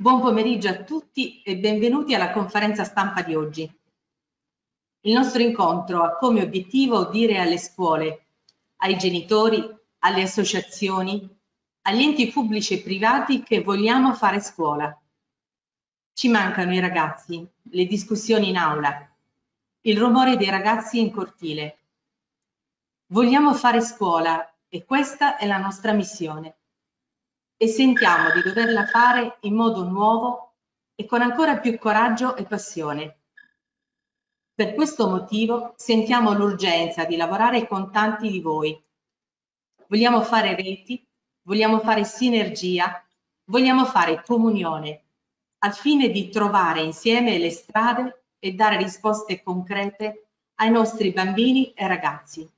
Buon pomeriggio a tutti e benvenuti alla conferenza stampa di oggi. Il nostro incontro ha come obiettivo dire alle scuole, ai genitori, alle associazioni, agli enti pubblici e privati che vogliamo fare scuola. Ci mancano i ragazzi, le discussioni in aula, il rumore dei ragazzi in cortile. Vogliamo fare scuola e questa è la nostra missione e sentiamo di doverla fare in modo nuovo e con ancora più coraggio e passione. Per questo motivo sentiamo l'urgenza di lavorare con tanti di voi. Vogliamo fare reti, vogliamo fare sinergia, vogliamo fare comunione, al fine di trovare insieme le strade e dare risposte concrete ai nostri bambini e ragazzi.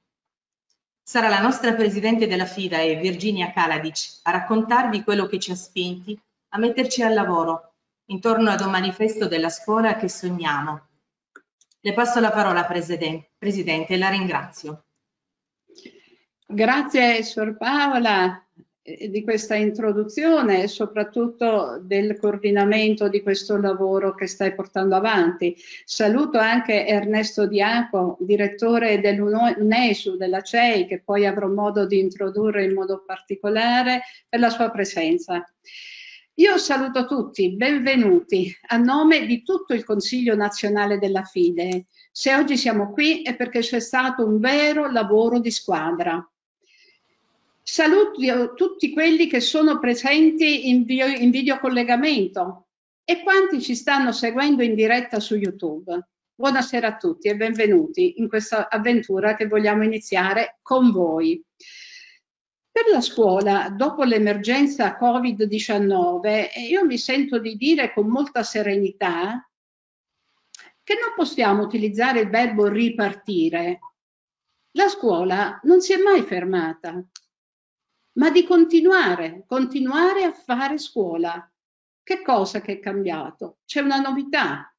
Sarà la nostra Presidente della FIDA e Virginia Kaladic a raccontarvi quello che ci ha spinti a metterci al lavoro intorno ad un manifesto della scuola che sogniamo. Le passo la parola, Presidente e la ringrazio. Grazie, Sor Paola di questa introduzione e soprattutto del coordinamento di questo lavoro che stai portando avanti. Saluto anche Ernesto Diaco, direttore dell'UNESU, della CEI, che poi avrò modo di introdurre in modo particolare per la sua presenza. Io saluto tutti, benvenuti a nome di tutto il Consiglio nazionale della FIDE. Se oggi siamo qui è perché c'è stato un vero lavoro di squadra Saluto tutti quelli che sono presenti in, video, in videocollegamento e quanti ci stanno seguendo in diretta su YouTube. Buonasera a tutti e benvenuti in questa avventura che vogliamo iniziare con voi. Per la scuola, dopo l'emergenza Covid-19, io mi sento di dire con molta serenità che non possiamo utilizzare il verbo ripartire. La scuola non si è mai fermata ma di continuare, continuare a fare scuola. Che cosa che è cambiato? C'è una novità.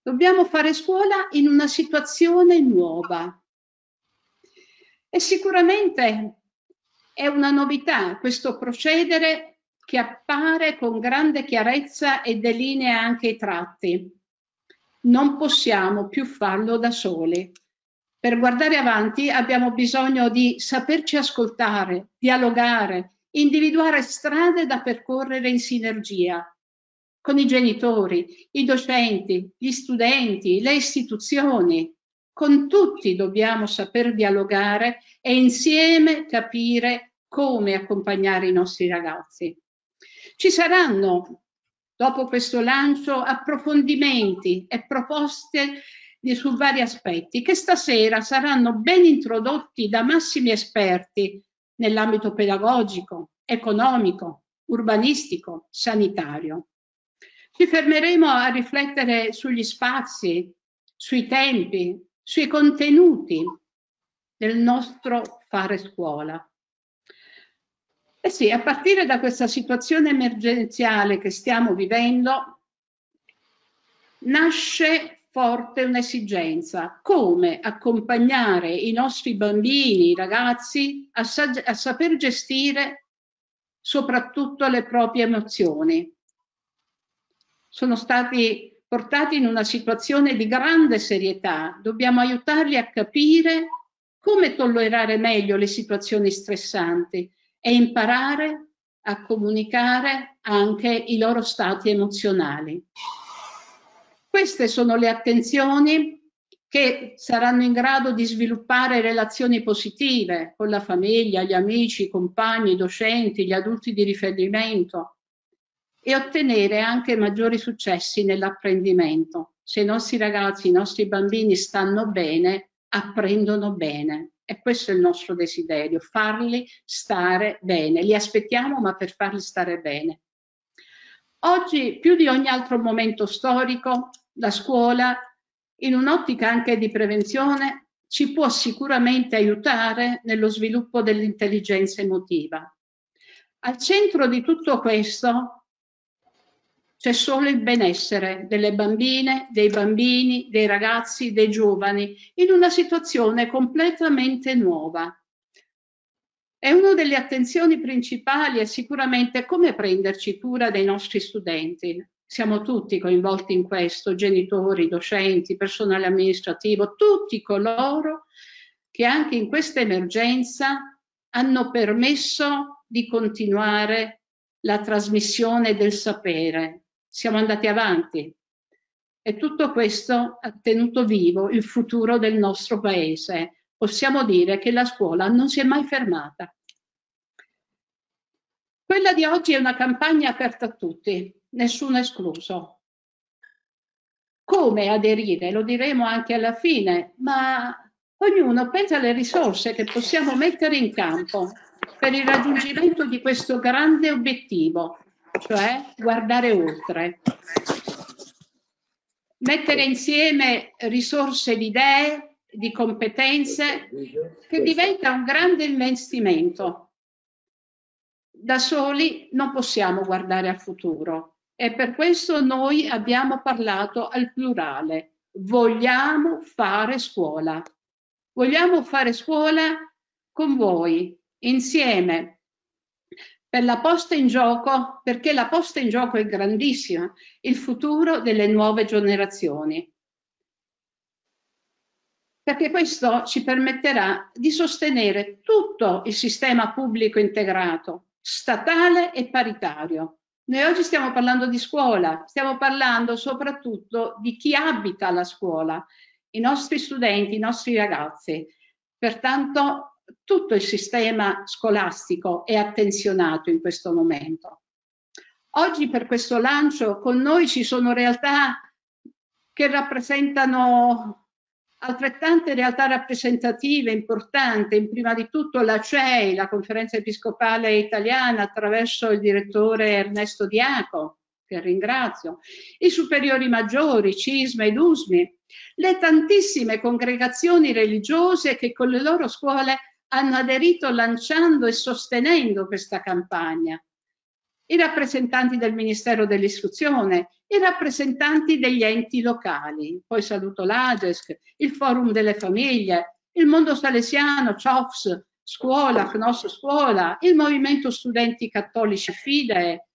Dobbiamo fare scuola in una situazione nuova. E sicuramente è una novità questo procedere che appare con grande chiarezza e delinea anche i tratti. Non possiamo più farlo da soli. Per guardare avanti abbiamo bisogno di saperci ascoltare, dialogare, individuare strade da percorrere in sinergia con i genitori, i docenti, gli studenti, le istituzioni. Con tutti dobbiamo saper dialogare e insieme capire come accompagnare i nostri ragazzi. Ci saranno, dopo questo lancio, approfondimenti e proposte su vari aspetti che stasera saranno ben introdotti da massimi esperti nell'ambito pedagogico, economico, urbanistico, sanitario. Ci fermeremo a riflettere sugli spazi, sui tempi, sui contenuti del nostro fare scuola. Eh sì, a partire da questa situazione emergenziale che stiamo vivendo, nasce forte un'esigenza, come accompagnare i nostri bambini, i ragazzi a, a saper gestire soprattutto le proprie emozioni. Sono stati portati in una situazione di grande serietà, dobbiamo aiutarli a capire come tollerare meglio le situazioni stressanti e imparare a comunicare anche i loro stati emozionali. Queste sono le attenzioni che saranno in grado di sviluppare relazioni positive con la famiglia, gli amici, i compagni, i docenti, gli adulti di riferimento e ottenere anche maggiori successi nell'apprendimento. Se i nostri ragazzi, i nostri bambini stanno bene, apprendono bene. E questo è il nostro desiderio, farli stare bene. Li aspettiamo, ma per farli stare bene. Oggi, più di ogni altro momento storico, la scuola, in un'ottica anche di prevenzione, ci può sicuramente aiutare nello sviluppo dell'intelligenza emotiva. Al centro di tutto questo c'è solo il benessere delle bambine, dei bambini, dei ragazzi, dei giovani, in una situazione completamente nuova. E una delle attenzioni principali è sicuramente come prenderci cura dei nostri studenti. Siamo tutti coinvolti in questo, genitori, docenti, personale amministrativo, tutti coloro che anche in questa emergenza hanno permesso di continuare la trasmissione del sapere. Siamo andati avanti e tutto questo ha tenuto vivo il futuro del nostro paese possiamo dire che la scuola non si è mai fermata. Quella di oggi è una campagna aperta a tutti, nessuno escluso. Come aderire? Lo diremo anche alla fine, ma ognuno pensa alle risorse che possiamo mettere in campo per il raggiungimento di questo grande obiettivo, cioè guardare oltre. Mettere insieme risorse di idee, di competenze che diventa un grande investimento. Da soli non possiamo guardare al futuro e per questo noi abbiamo parlato al plurale. Vogliamo fare scuola. Vogliamo fare scuola con voi, insieme, per la posta in gioco, perché la posta in gioco è grandissima, il futuro delle nuove generazioni perché questo ci permetterà di sostenere tutto il sistema pubblico integrato, statale e paritario. Noi oggi stiamo parlando di scuola, stiamo parlando soprattutto di chi abita la scuola, i nostri studenti, i nostri ragazzi. Pertanto tutto il sistema scolastico è attenzionato in questo momento. Oggi per questo lancio con noi ci sono realtà che rappresentano altrettante realtà rappresentative importanti, prima di tutto la CEI, la Conferenza Episcopale Italiana, attraverso il direttore Ernesto Diaco, che ringrazio, i superiori maggiori, CISMA ed USMI, le tantissime congregazioni religiose che con le loro scuole hanno aderito lanciando e sostenendo questa campagna i rappresentanti del Ministero dell'Istruzione, i rappresentanti degli enti locali, poi saluto l'AGESC, il Forum delle Famiglie, il Mondo Salesiano, CHOFS, Scuola, CNOS Scuola, il Movimento Studenti Cattolici FIDE,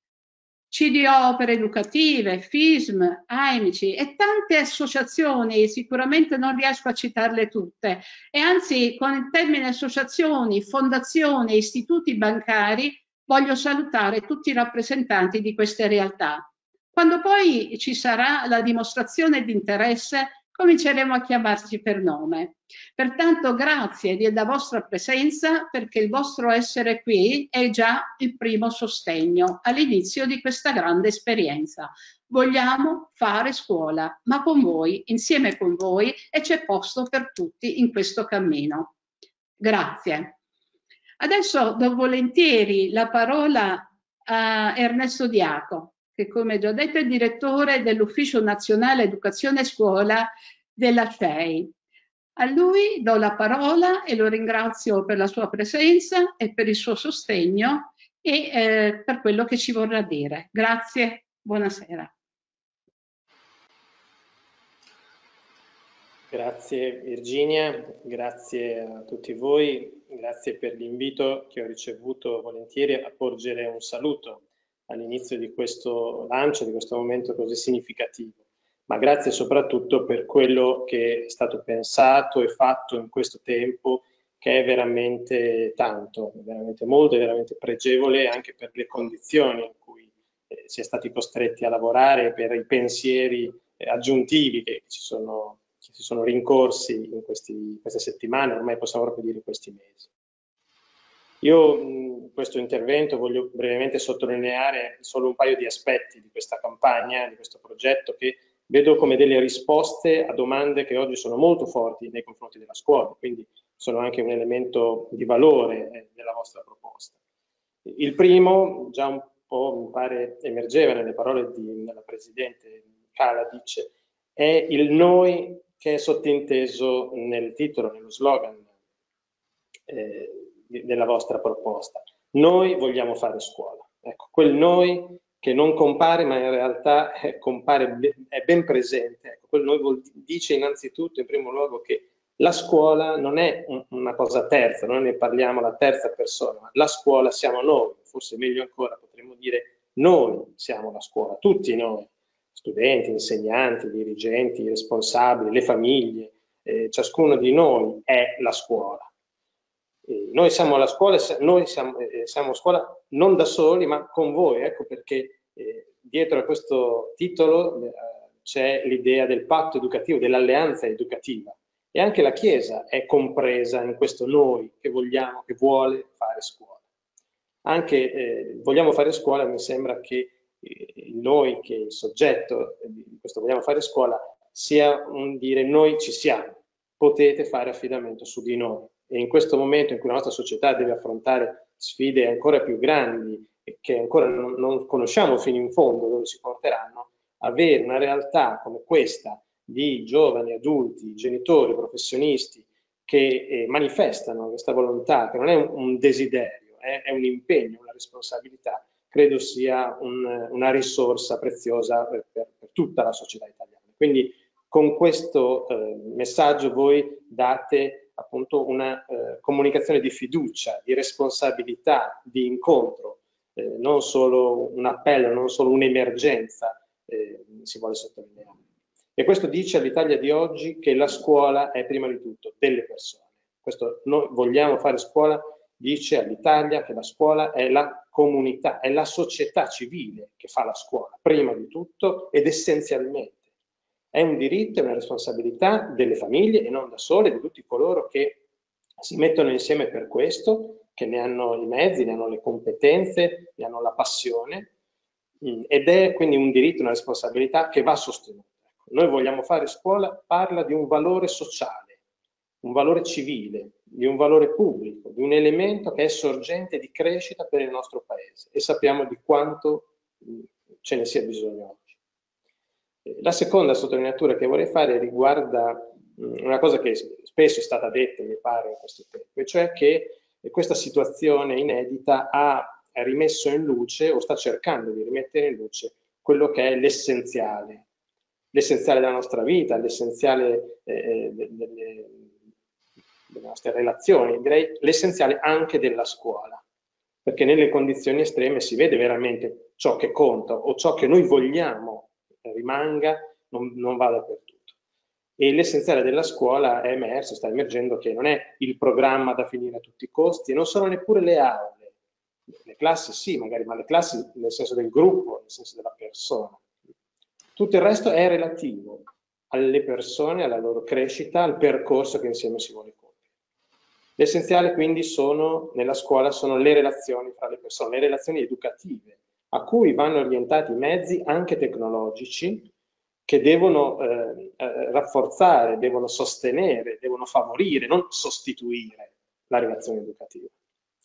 CDO Opere Educative, FISM, AIMICI e tante associazioni, sicuramente non riesco a citarle tutte, e anzi con il termine associazioni, fondazioni, istituti bancari voglio salutare tutti i rappresentanti di queste realtà. Quando poi ci sarà la dimostrazione di interesse, cominceremo a chiamarci per nome. Pertanto grazie della vostra presenza perché il vostro essere qui è già il primo sostegno all'inizio di questa grande esperienza. Vogliamo fare scuola, ma con voi, insieme con voi e c'è posto per tutti in questo cammino. Grazie. Adesso do volentieri la parola a Ernesto Diaco, che come già detto è direttore dell'Ufficio Nazionale Educazione e Scuola della CEI. A lui do la parola e lo ringrazio per la sua presenza e per il suo sostegno e eh, per quello che ci vorrà dire. Grazie, buonasera. Grazie Virginia, grazie a tutti voi, grazie per l'invito che ho ricevuto volentieri a porgere un saluto all'inizio di questo lancio, di questo momento così significativo, ma grazie soprattutto per quello che è stato pensato e fatto in questo tempo che è veramente tanto, veramente molto, è veramente pregevole anche per le condizioni in cui eh, si è stati costretti a lavorare, per i pensieri eh, aggiuntivi che ci sono si sono rincorsi in questi, queste settimane, ormai possiamo proprio dire in questi mesi. Io in questo intervento voglio brevemente sottolineare solo un paio di aspetti di questa campagna, di questo progetto che vedo come delle risposte a domande che oggi sono molto forti nei confronti della scuola, quindi sono anche un elemento di valore eh, della vostra proposta. Il primo, già un po' mi pare emergeva nelle parole di, della Presidente Kaladic, è il noi che è sottinteso nel titolo, nello slogan eh, della vostra proposta. Noi vogliamo fare scuola. Ecco, quel noi che non compare ma in realtà è, compare, è ben presente. Ecco, quel noi vuol, dice innanzitutto, in primo luogo, che La scuola non è una cosa terza, noi ne parliamo alla terza persona, la scuola siamo noi, forse meglio ancora potremmo dire noi siamo la scuola, tutti noi, studenti, insegnanti, dirigenti, responsabili, le famiglie, eh, ciascuno di noi è la scuola. Eh, noi siamo la scuola, noi siamo, eh, siamo scuola non da soli, ma con voi, ecco perché eh, dietro a questo titolo eh, c'è l'idea del patto educativo, dell'alleanza educativa e anche la Chiesa è compresa in questo noi che vogliamo, che vuole fare scuola. Anche eh, vogliamo fare scuola, mi sembra che eh, noi, che il soggetto di questo vogliamo fare scuola, sia un dire noi ci siamo, potete fare affidamento su di noi. E in questo momento in cui la nostra società deve affrontare sfide ancora più grandi e che ancora non, non conosciamo fino in fondo dove si porteranno, avere una realtà come questa di giovani, adulti, genitori, professionisti che eh, manifestano questa volontà, che non è un, un desiderio, è, è, un impegno, una responsabilità, credo sia un, una risorsa preziosa per, per, tutta la società italiana. Quindi con questo eh, messaggio voi date appunto una eh, comunicazione di fiducia, di responsabilità, di incontro, eh, non solo un appello, non solo un'emergenza, eh, si vuole sottolineare. E questo dice all'Italia di oggi che la scuola è prima di tutto delle persone. Questo noi vogliamo fare scuola, dice all'Italia che la scuola è la comunità, è la società civile che fa la scuola, prima di tutto ed essenzialmente. È un diritto e una responsabilità delle famiglie e non da sole, di tutti coloro che si mettono insieme per questo, che ne hanno i mezzi, ne hanno le competenze, ne hanno la passione Mm, ed è quindi un diritto, una responsabilità che va sostenuta. Ecco, noi vogliamo fare scuola, parla di un valore sociale, un valore civile, di un valore pubblico, di un elemento che è sorgente di crescita per il nostro paese e sappiamo di quanto ce ne sia bisogno oggi. Eh, la seconda sottolineatura che vorrei fare riguarda una cosa che spesso è stata detta, mi pare, in questo tempo, e cioè che questa situazione inedita ha rimesso in luce o sta cercando di rimettere in luce quello che è l'essenziale, l'essenziale della nostra vita, l'essenziale eh, delle, delle nostre relazioni, direi l'essenziale anche della scuola, perché nelle condizioni estreme si vede veramente ciò che conta o ciò che noi vogliamo rimanga, non, non va dappertutto. E l'essenziale della scuola è emerso, sta emergendo che non è il programma da finire a tutti i costi, e non sono neppure le aule, le classi sì, magari, ma le classi nel senso del gruppo, nel senso della persona. Tutto il resto è relativo alle persone, alla loro crescita, al percorso che insieme si vuole compiere. L'essenziale quindi sono, nella scuola sono le relazioni fra le persone, le relazioni educative, a cui vanno orientati i mezzi anche tecnologici che devono eh, eh, rafforzare, devono sostenere, devono favorire, non sostituire la relazione educativa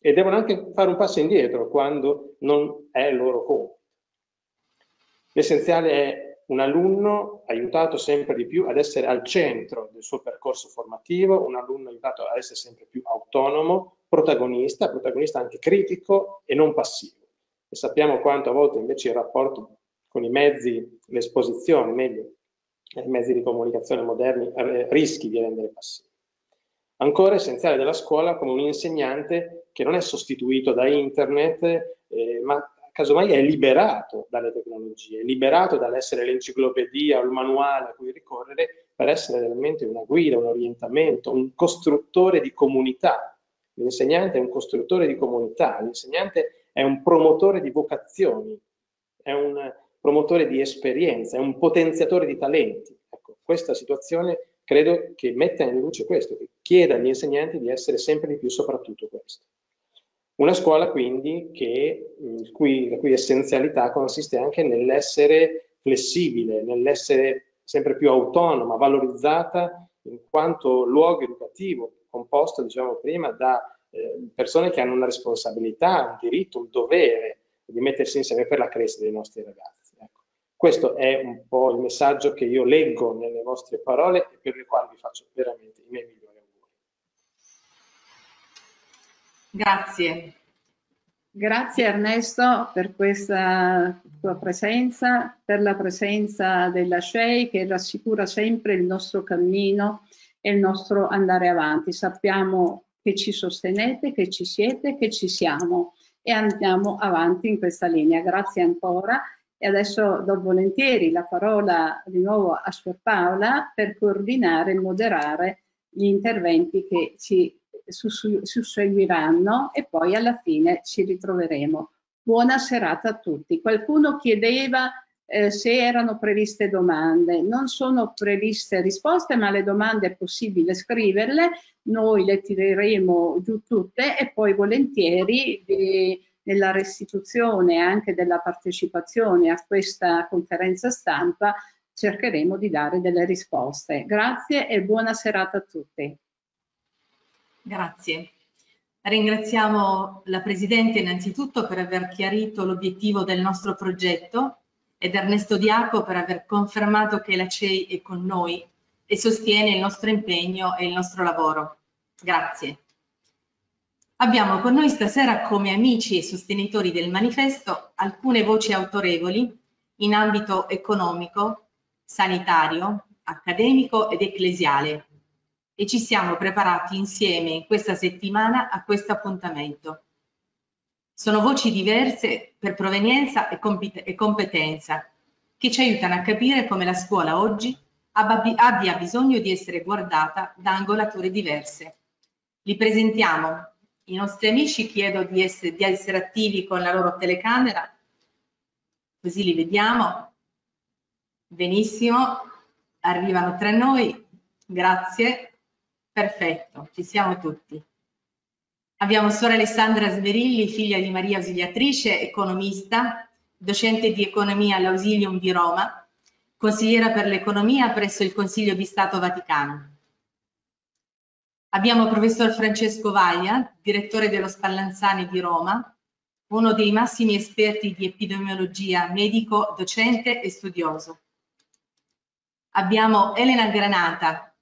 e devono anche fare un passo indietro quando non è il loro compito. L'essenziale è un alunno aiutato sempre di più ad essere al centro del suo percorso formativo, un alunno aiutato ad essere sempre più autonomo, protagonista, protagonista anche critico e non passivo. E sappiamo quanto a volte invece il rapporto con i mezzi, l'esposizione, meglio, ai mezzi di comunicazione moderni eh, rischi di rendere passivo. Ancora essenziale della scuola come un insegnante che non è sostituito da internet, eh, ma casomai è liberato dalle tecnologie, è liberato dall'essere l'enciclopedia o il manuale a cui ricorrere per essere realmente una guida, un orientamento, un costruttore di comunità. L'insegnante è un costruttore di comunità, l'insegnante è un promotore di vocazioni, è un promotore di esperienza, è un potenziatore di talenti. Ecco, questa situazione credo che metta in luce questo, che chieda agli insegnanti di essere sempre di più soprattutto questo. Una scuola quindi che, il cui, la cui essenzialità consiste anche nell'essere flessibile, nell'essere sempre più autonoma, valorizzata in quanto luogo educativo, composto, diciamo prima, da eh, persone che hanno una responsabilità, un diritto, un dovere di mettersi insieme per la crescita dei nostri ragazzi. Questo è un po' il messaggio che io leggo nelle vostre parole e per le quali vi faccio veramente i miei migliori auguri. Grazie. Grazie Ernesto per questa tua presenza, per la presenza della SCEI che rassicura sempre il nostro cammino è il nostro andare avanti. Sappiamo che ci sostenete, che ci siete, che ci siamo e andiamo avanti in questa linea. Grazie ancora e adesso do volentieri la parola di nuovo a Suor Paola per coordinare e moderare gli interventi che ci susseguiranno e poi alla fine ci ritroveremo. Buona serata a tutti. Qualcuno chiedeva eh, se erano previste domande. Non sono previste risposte, ma le domande è possibile scriverle. Noi le tireremo giù tutte e poi volentieri eh, nella restituzione anche della partecipazione a questa conferenza stampa cercheremo di dare delle risposte. Grazie e buona serata a tutti. Grazie. Ringraziamo la Presidente innanzitutto per aver chiarito l'obiettivo del nostro progetto ed Ernesto Diaco per aver confermato che la CEI è con noi e sostiene il nostro impegno e il nostro lavoro. Grazie. Abbiamo con noi stasera come amici e sostenitori del manifesto alcune voci autorevoli in ambito economico, sanitario, accademico ed ecclesiale e ci siamo preparati insieme in questa settimana a questo appuntamento. Sono voci diverse per provenienza e, competenza che ci aiutano a capire come la scuola oggi abbia bisogno di essere guardata da angolature diverse. Li presentiamo. I nostri amici chiedo di essere, di essere attivi con la loro telecamera, così li vediamo. Benissimo, arrivano tra noi, grazie. Perfetto, ci siamo tutti. Abbiamo Suor Alessandra Sverilli, figlia di Maria Ausiliatrice, economista, docente di economia all'Ausilium di Roma, consigliera per l'economia presso il Consiglio di Stato Vaticano. Abbiamo il professor Francesco Vaglia, direttore dello Spallanzani di Roma, uno dei massimi esperti di epidemiologia, medico, docente e studioso. Abbiamo Elena Granata,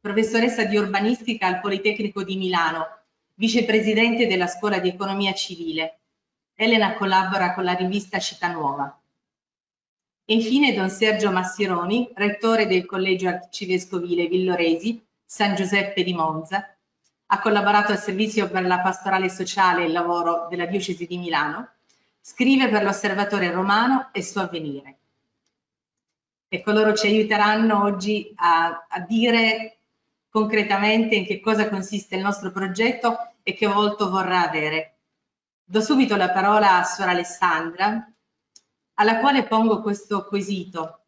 professoressa di urbanistica al Politecnico di Milano, vicepresidente della Scuola di Economia Civile. Elena collabora con la rivista Città Nuova. E infine Don Sergio Massironi, rettore del Collegio Arcivescovile Villoresi, San Giuseppe di Monza. Ha collaborato al Servizio per la Pastorale Sociale e il Lavoro della Diocesi di Milano. Scrive per l'Osservatore Romano e Suo Avvenire. Ecco, loro ci aiuteranno oggi a, a dire concretamente in che cosa consiste il nostro progetto e che volto vorrà avere. Do subito la parola a Suor Alessandra, alla quale pongo questo quesito.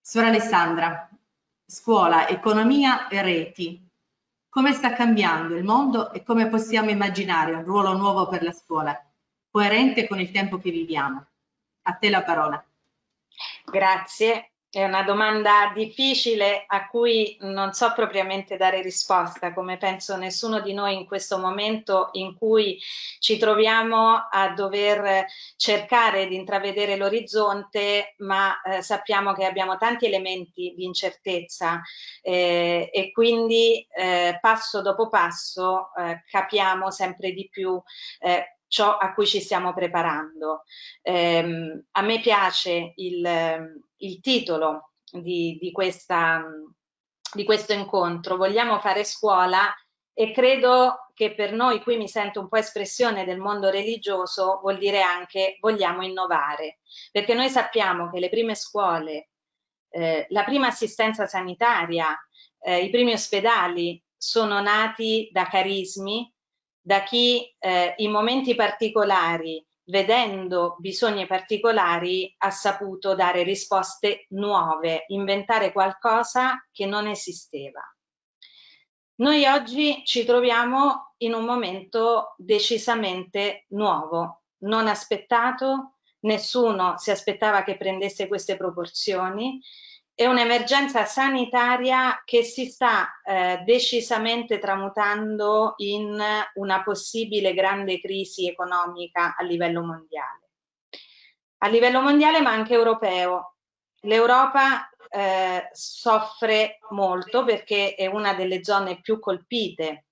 Suor Alessandra, scuola, economia e reti. Come sta cambiando il mondo e come possiamo immaginare un ruolo nuovo per la scuola, coerente con il tempo che viviamo? A te la parola. Grazie. È una domanda difficile a cui non so propriamente dare risposta, come penso nessuno di noi in questo momento in cui ci troviamo a dover cercare di intravedere l'orizzonte, ma eh, sappiamo che abbiamo tanti elementi di incertezza eh, e quindi eh, passo dopo passo eh, capiamo sempre di più eh, ciò a cui ci stiamo preparando. Eh, a me piace il, il titolo di, di, questa, di questo incontro, vogliamo fare scuola e credo che per noi, qui mi sento un po' espressione del mondo religioso, vuol dire anche vogliamo innovare, perché noi sappiamo che le prime scuole, eh, la prima assistenza sanitaria, eh, i primi ospedali sono nati da carismi, da chi eh, in momenti particolari vedendo bisogni particolari, ha saputo dare risposte nuove, inventare qualcosa che non esisteva. Noi oggi ci troviamo in un momento decisamente nuovo, non aspettato, nessuno si aspettava che prendesse queste proporzioni è un'emergenza sanitaria che si sta eh, decisamente tramutando in una possibile grande crisi economica a livello mondiale. A livello mondiale ma anche europeo. L'Europa eh, soffre molto perché è una delle zone più colpite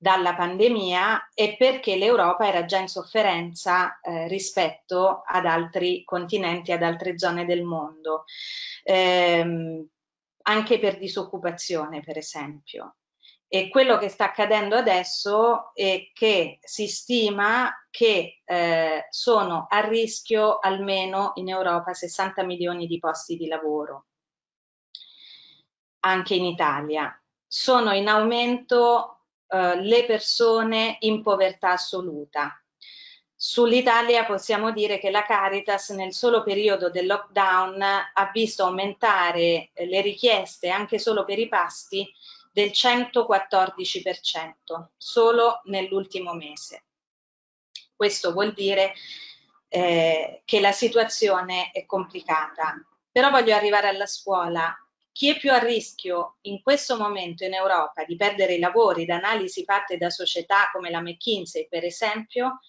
dalla pandemia e perché l'Europa era già in sofferenza eh, rispetto ad altri continenti, ad altre zone del mondo. Ehm, anche per disoccupazione, per esempio. E quello che sta accadendo adesso è che si stima che eh, sono a rischio almeno in Europa 60 milioni di posti di lavoro, anche in Italia. Sono in aumento eh, le persone in povertà assoluta. Sull'Italia possiamo dire che la Caritas nel solo periodo del lockdown ha visto aumentare le richieste anche solo per i pasti del 114% solo nell'ultimo mese. Questo vuol dire eh, che la situazione è complicata. Però voglio arrivare alla scuola. Chi è più a rischio in questo momento in Europa di perdere i lavori da analisi fatte da società come la McKinsey, per esempio,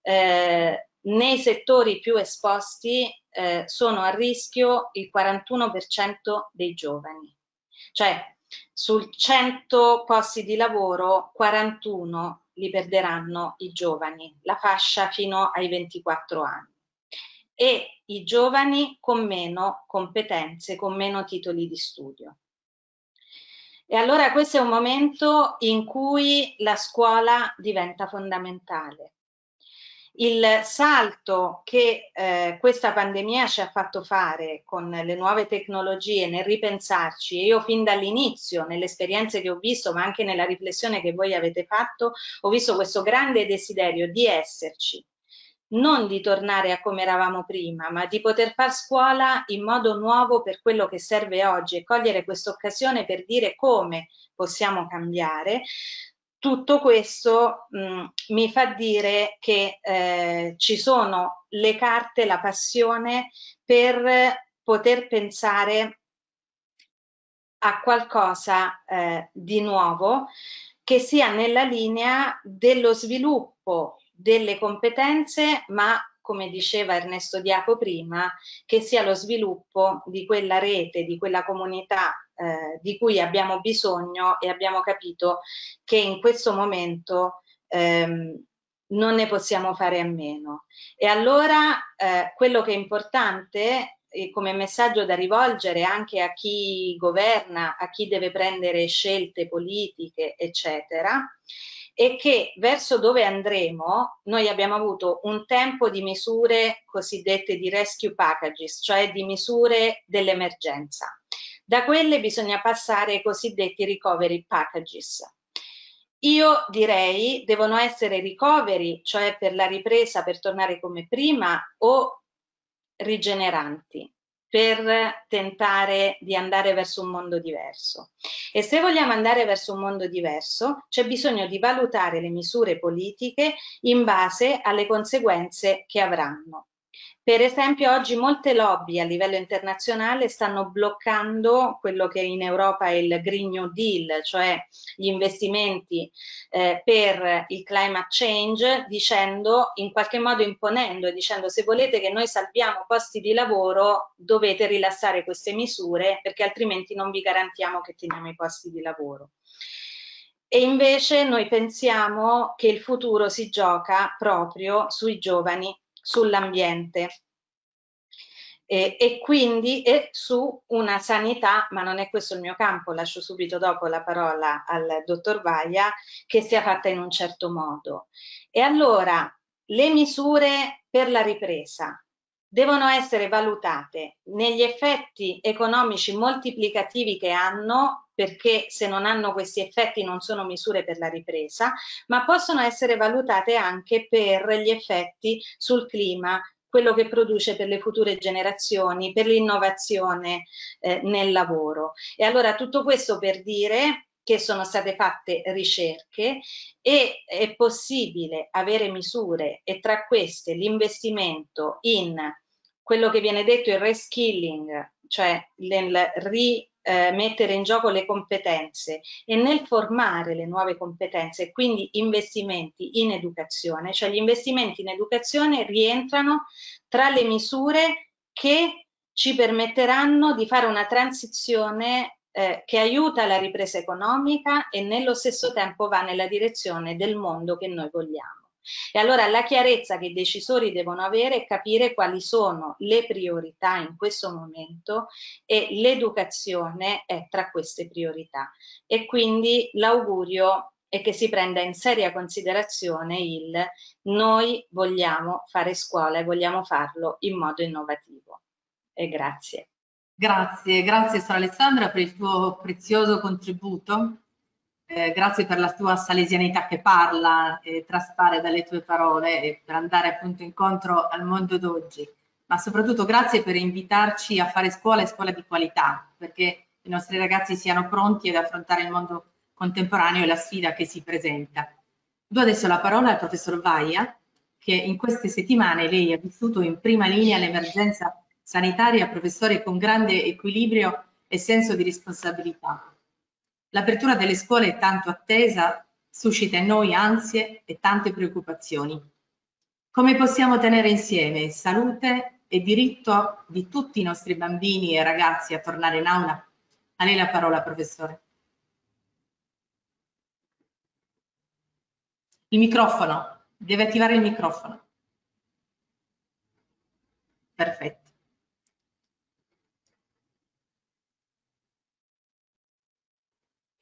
eh, nei settori più esposti eh, sono a rischio il 41% dei giovani. Cioè sul 100 posti di lavoro, 41 li perderanno i giovani, la fascia fino ai 24 anni. E i giovani con meno competenze, con meno titoli di studio. E allora questo è un momento in cui la scuola diventa fondamentale il salto che eh, questa pandemia ci ha fatto fare con le nuove tecnologie nel ripensarci, io fin dall'inizio, nelle esperienze che ho visto, ma anche nella riflessione che voi avete fatto, ho visto questo grande desiderio di esserci, non di tornare a come eravamo prima, ma di poter fare scuola in modo nuovo per quello che serve oggi e cogliere questa occasione per dire come possiamo cambiare, tutto questo mh, mm, mi fa dire che eh, ci sono le carte, la passione per poter pensare a qualcosa eh, di nuovo che sia nella linea dello sviluppo delle competenze, ma come diceva Ernesto Diaco prima, che sia lo sviluppo di quella rete, di quella comunità eh, di cui abbiamo bisogno e abbiamo capito che in questo momento ehm, non ne possiamo fare a meno. E allora eh, quello che è importante e come messaggio da rivolgere anche a chi governa, a chi deve prendere scelte politiche, eccetera, è che verso dove andremo noi abbiamo avuto un tempo di misure cosiddette di rescue packages, cioè di misure dell'emergenza. Da quelle bisogna passare ai cosiddetti recovery packages. Io direi devono essere recovery, cioè per la ripresa, per tornare come prima, o rigeneranti per tentare di andare verso un mondo diverso. E se vogliamo andare verso un mondo diverso, c'è bisogno di valutare le misure politiche in base alle conseguenze che avranno. Per esempio oggi molte lobby a livello internazionale stanno bloccando quello che in Europa è il Green New Deal, cioè gli investimenti eh, per il climate change, dicendo, in qualche modo imponendo e dicendo se volete che noi salviamo posti di lavoro dovete rilassare queste misure perché altrimenti non vi garantiamo che teniamo i posti di lavoro. E invece noi pensiamo che il futuro si gioca proprio sui giovani sull'ambiente e, e, quindi e su una sanità, ma non è questo il mio campo, lascio subito dopo la parola al dottor Vaia, che sia fatta in un certo modo. E allora le misure per la ripresa devono essere valutate negli effetti economici moltiplicativi che hanno, perché se non hanno questi effetti non sono misure per la ripresa, ma possono essere valutate anche per gli effetti sul clima, quello che produce per le future generazioni, per l'innovazione eh, nel lavoro. E allora tutto questo per dire che sono state fatte ricerche e è possibile avere misure e tra queste l'investimento in quello che viene detto il reskilling, cioè nel rimettere eh, in gioco le competenze e nel formare le nuove competenze, quindi investimenti in educazione, cioè gli investimenti in educazione rientrano tra le misure che ci permetteranno di fare una transizione eh, che aiuta la ripresa economica e nello stesso tempo va nella direzione del mondo che noi vogliamo. E allora la chiarezza che i decisori devono avere è capire quali sono le priorità in questo momento e l'educazione è tra queste priorità. E quindi l'augurio è che si prenda in seria considerazione il noi vogliamo fare scuola e vogliamo farlo in modo innovativo. E grazie. Grazie, grazie Sora Alessandra per il tuo prezioso contributo. Eh, grazie per la tua salesianità che parla e traspare dalle tue parole e per andare appunto incontro al mondo d'oggi. Ma soprattutto grazie per invitarci a fare scuola e scuola di qualità, perché i nostri ragazzi siano pronti ad affrontare il mondo contemporaneo e la sfida che si presenta. Do adesso la parola al professor Vaia, che in queste settimane lei ha vissuto in prima linea l'emergenza sanitaria professore con grande equilibrio e senso di responsabilità. L'apertura delle scuole tanto attesa suscita in noi ansie e tante preoccupazioni. Come possiamo tenere insieme salute e diritto di tutti i nostri bambini e ragazzi a tornare in aula? A lei la parola, professore. Il microfono, deve attivare il microfono. Perfetto.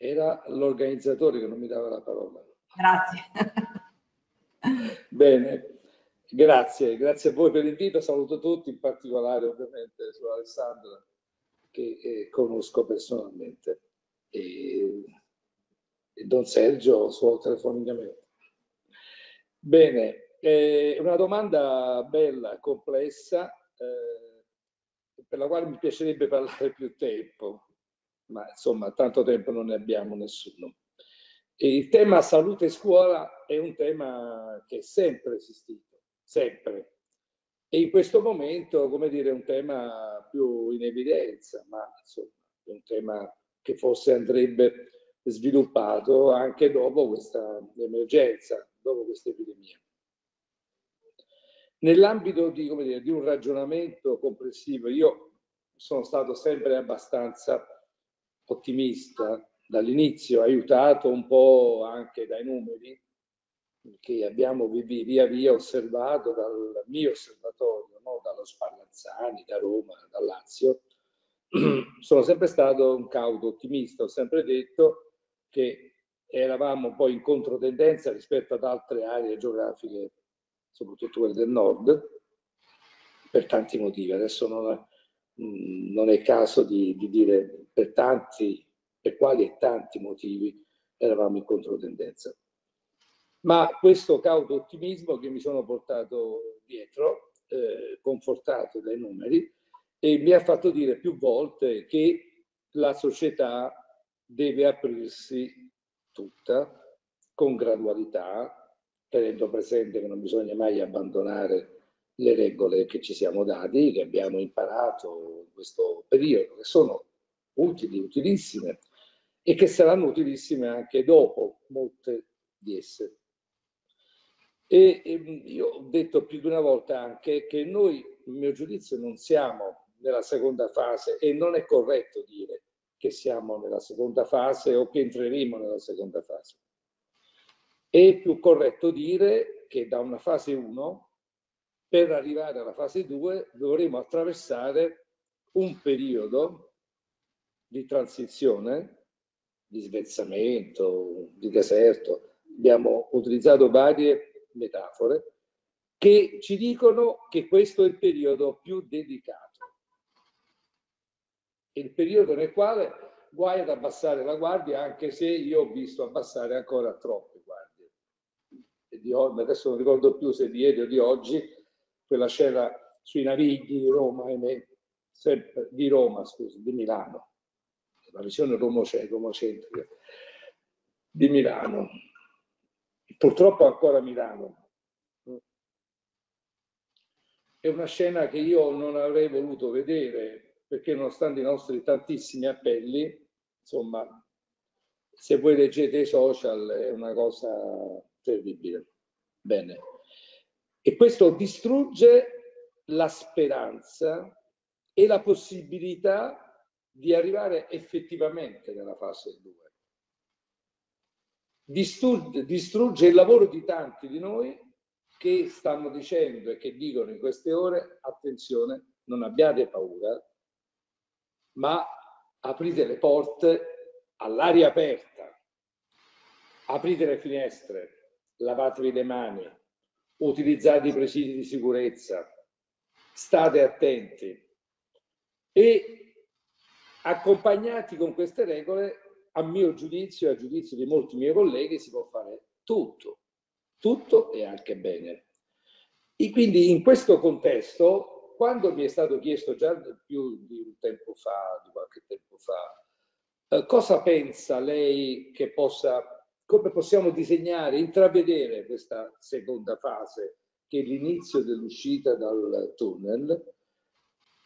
Era l'organizzatore che non mi dava la parola. Grazie. Bene, grazie, grazie a voi per l'invito, saluto tutti, in particolare ovviamente su Alessandra che eh, conosco personalmente e, e, Don Sergio solo telefonicamente. Bene, eh, una domanda bella, complessa, eh, per la quale mi piacerebbe parlare più tempo, ma insomma tanto tempo non ne abbiamo nessuno. Il tema salute e scuola è un tema che è sempre esistito, sempre. E in questo momento, come dire, è un tema più in evidenza, ma insomma è un tema che forse andrebbe sviluppato anche dopo questa emergenza, dopo questa epidemia. Nell'ambito di, di un ragionamento complessivo, io sono stato sempre abbastanza ottimista dall'inizio, aiutato un po' anche dai numeri che abbiamo via via osservato dal mio osservatorio, no? dallo Spallanzani, da Roma, da Lazio. Sono sempre stato un cauto ottimista, ho sempre detto che eravamo poi in controtendenza rispetto ad altre aree geografiche, soprattutto quelle del nord, per tanti motivi. Adesso non, Mm, non è caso di, di, dire per tanti, per quali e tanti motivi eravamo in controtendenza. Ma questo cauto ottimismo che mi sono portato dietro, eh, confortato dai numeri, e mi ha fatto dire più volte che la società deve aprirsi tutta con gradualità, tenendo presente che non bisogna mai abbandonare le regole che ci siamo dati, che abbiamo imparato in questo periodo, che sono utili, utilissime e che saranno utilissime anche dopo molte di esse. E, e io ho detto più di una volta anche che noi, a mio giudizio, non siamo nella seconda fase e non è corretto dire che siamo nella seconda fase o che entreremo nella seconda fase. È più corretto dire che da una fase 1 per arrivare alla fase 2 dovremo attraversare un periodo di transizione, di svezzamento, di deserto. Abbiamo utilizzato varie metafore che ci dicono che questo è il periodo più dedicato. Il periodo nel quale guai ad abbassare la guardia, anche se io ho visto abbassare ancora troppe guardie. E di, adesso non ricordo più se di ieri o di oggi, quella scena sui navigli di Roma, sempre, di Roma, scusi, di Milano, la visione romocentrica di Milano, purtroppo ancora Milano. È una scena che io non avrei voluto vedere perché nonostante i nostri tantissimi appelli, insomma, se voi leggete i social è una cosa terribile. Bene. E questo distrugge la speranza e la possibilità di arrivare effettivamente nella fase 2. Distrugge, distrugge il lavoro di tanti di noi che stanno dicendo e che dicono in queste ore, attenzione, non abbiate paura, ma aprite le porte all'aria aperta, aprite le finestre, lavatevi le mani, utilizzate i presidi di sicurezza, state attenti e accompagnati con queste regole, a mio giudizio e a giudizio di molti miei colleghi, si può fare tutto, tutto e anche bene. E quindi in questo contesto, quando mi è stato chiesto già più di un tempo fa, di qualche tempo fa, eh, cosa pensa lei che possa, come possiamo disegnare, intravedere questa seconda fase, che è l'inizio dell'uscita dal tunnel,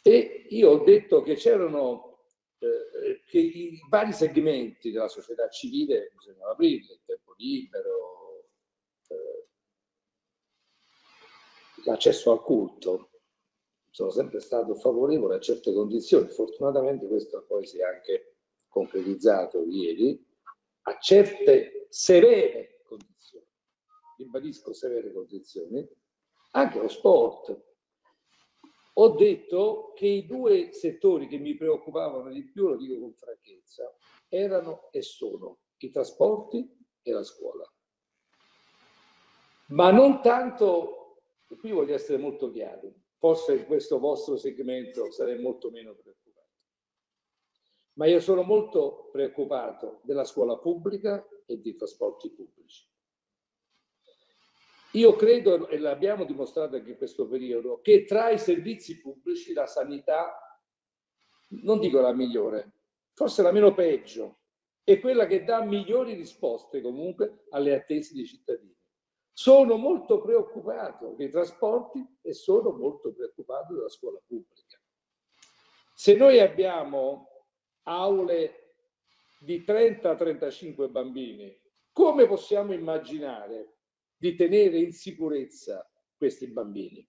e io ho detto che c'erano eh, che i vari segmenti della società civile bisognava aprirli, il tempo libero, eh, l'accesso al culto. Sono sempre stato favorevole a certe condizioni, fortunatamente questo poi si è anche concretizzato ieri, a certe severe condizioni, ribadisco severe condizioni, anche lo sport, ho detto che i due settori che mi preoccupavano di più, lo dico con franchezza, erano e sono i trasporti e la scuola. Ma non tanto, e qui voglio essere molto chiaro, forse in questo vostro segmento sarei molto meno preoccupato, ma io sono molto preoccupato della scuola pubblica e dei trasporti pubblici. Io credo, e l'abbiamo dimostrato anche in questo periodo, che tra i servizi pubblici la sanità, non dico la migliore, forse la meno peggio, è quella che dà migliori risposte comunque alle attese dei cittadini. Sono molto preoccupato dei trasporti e sono molto preoccupato della scuola pubblica. Se noi abbiamo aule di 30-35 bambini, come possiamo immaginare di tenere in sicurezza questi bambini.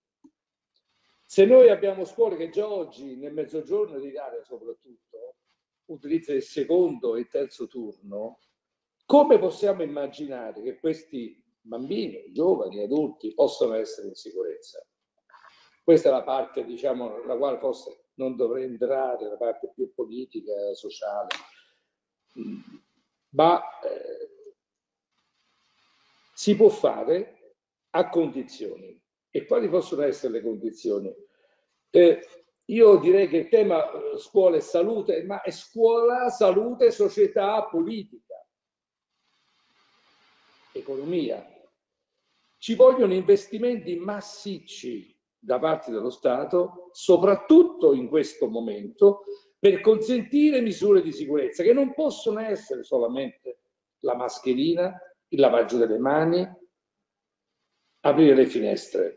Se noi abbiamo scuole che già oggi nel mezzogiorno d'Italia soprattutto utilizzano il secondo e il terzo turno, come possiamo immaginare che questi bambini, giovani, adulti possano essere in sicurezza? Questa è la parte, diciamo, la quale forse non dovrei entrare, la parte più politica, sociale. Ma eh, si può fare a condizioni. E quali possono essere le condizioni? Eh, io direi che il tema eh, scuola e salute, ma è scuola, salute, società, politica, economia. Ci vogliono investimenti massicci da parte dello Stato, soprattutto in questo momento, per consentire misure di sicurezza che non possono essere solamente la mascherina, il lavaggio delle mani, aprire le finestre.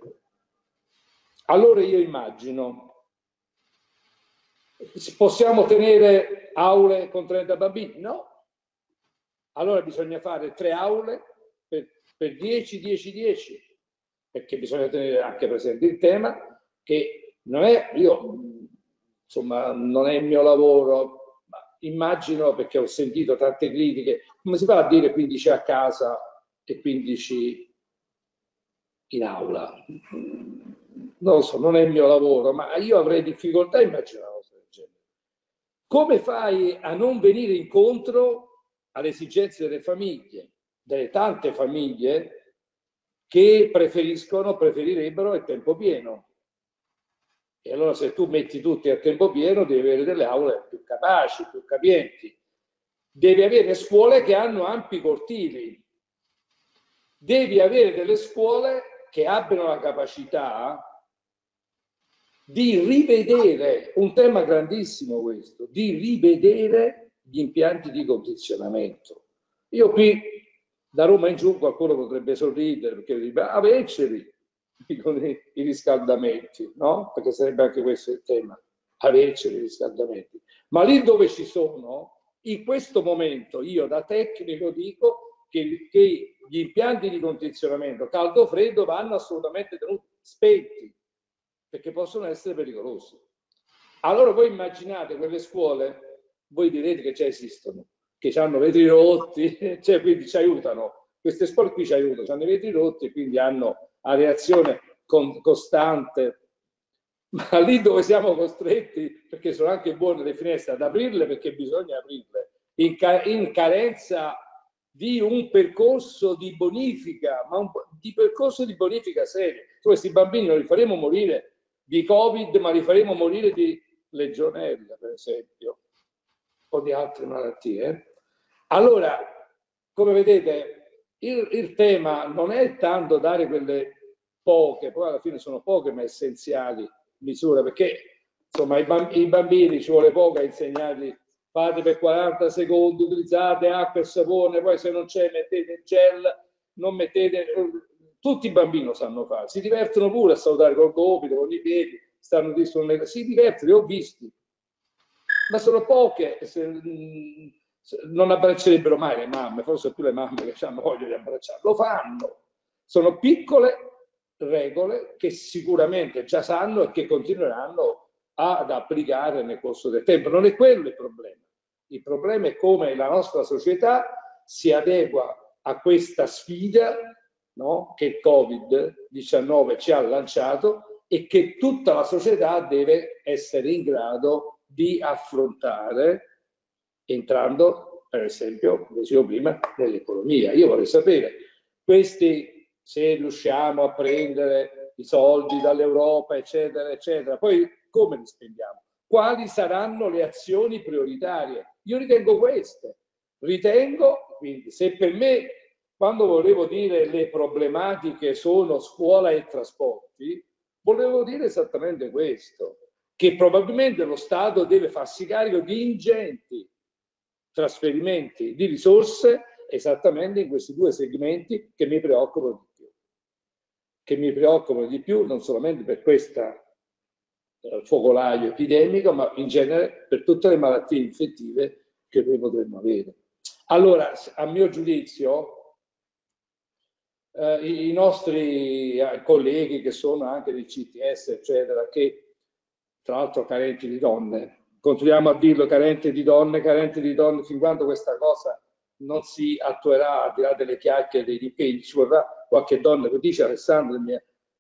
Allora io immagino, possiamo tenere aule con 30 bambini? No. Allora bisogna fare tre aule per, per 10, 10, 10, perché bisogna tenere anche presente il tema che non è, io insomma non è il mio lavoro, immagino perché ho sentito tante critiche, come si fa a dire 15 a casa e 15 in aula? Non lo so, non è il mio lavoro, ma io avrei difficoltà a immaginare una cosa del genere. Come fai a non venire incontro alle esigenze delle famiglie, delle tante famiglie che preferiscono, preferirebbero il tempo pieno? E allora se tu metti tutti a tempo pieno devi avere delle aule più capaci, più capienti. Devi avere scuole che hanno ampi cortili, devi avere delle scuole che abbiano la capacità di rivedere, un tema grandissimo questo, di rivedere gli impianti di condizionamento. Io qui da Roma in giù qualcuno potrebbe sorridere perché dice, averceli con i, i riscaldamenti, no? Perché sarebbe anche questo il tema, averceli i riscaldamenti. Ma lì dove ci sono, in questo momento io da tecnico dico che, che gli impianti di condizionamento caldo-freddo vanno assolutamente tenuti spenti perché possono essere pericolosi. Allora voi immaginate quelle scuole, voi direte che già esistono, che hanno vetri rotti, cioè quindi ci aiutano. Queste scuole qui ci aiutano, hanno i vetri rotti e quindi hanno a reazione con, costante, ma lì dove siamo costretti, perché sono anche buone le finestre, ad aprirle perché bisogna aprirle, in, ca in carenza di un percorso di bonifica, ma un, di percorso di bonifica serio. Questi bambini non li faremo morire di Covid, ma li faremo morire di legionella, per esempio, o di altre malattie. Allora, come vedete, il, il tema non è tanto dare quelle poche, poi alla fine sono poche ma essenziali misure, perché insomma i bambini, ci vuole poco a insegnargli fate per 40 secondi, utilizzate acqua e sapone, poi se non c'è mettete gel, non mettete... Tutti i bambini lo sanno fare, si divertono pure a salutare col gomito, con i piedi, stanno lì sulle... si divertono, li ho visti, ma sono poche, se, non abbraccerebbero mai le mamme, forse più le mamme che hanno voglia di abbracciare, lo fanno, sono piccole regole che sicuramente già sanno e che continueranno ad applicare nel corso del tempo. Non è quello il problema. Il problema è come la nostra società si adegua a questa sfida no? che il Covid-19 ci ha lanciato e che tutta la società deve essere in grado di affrontare entrando, per esempio, come dicevo prima, nell'economia. Io vorrei sapere questi, se riusciamo a prendere i soldi dall'Europa, eccetera, eccetera, poi come li spendiamo? quali saranno le azioni prioritarie. Io ritengo queste. Ritengo, quindi, se per me, quando volevo dire le problematiche sono scuola e trasporti, volevo dire esattamente questo, che probabilmente lo Stato deve farsi carico di ingenti trasferimenti di risorse esattamente in questi due segmenti che mi preoccupano. Che mi preoccupano di più non solamente per questa eh, focolaio epidemico, ma in genere per tutte le malattie infettive che noi potremmo avere. Allora, a mio giudizio, eh, i, nostri eh, colleghi che sono anche del CTS, eccetera, che tra l'altro carenti di donne, continuiamo a dirlo carenti di donne, carenti di donne, fin quando questa cosa non si attuerà al di là delle chiacchiere dei impegni, ci vorrà qualche donna, lo dice Alessandro, mi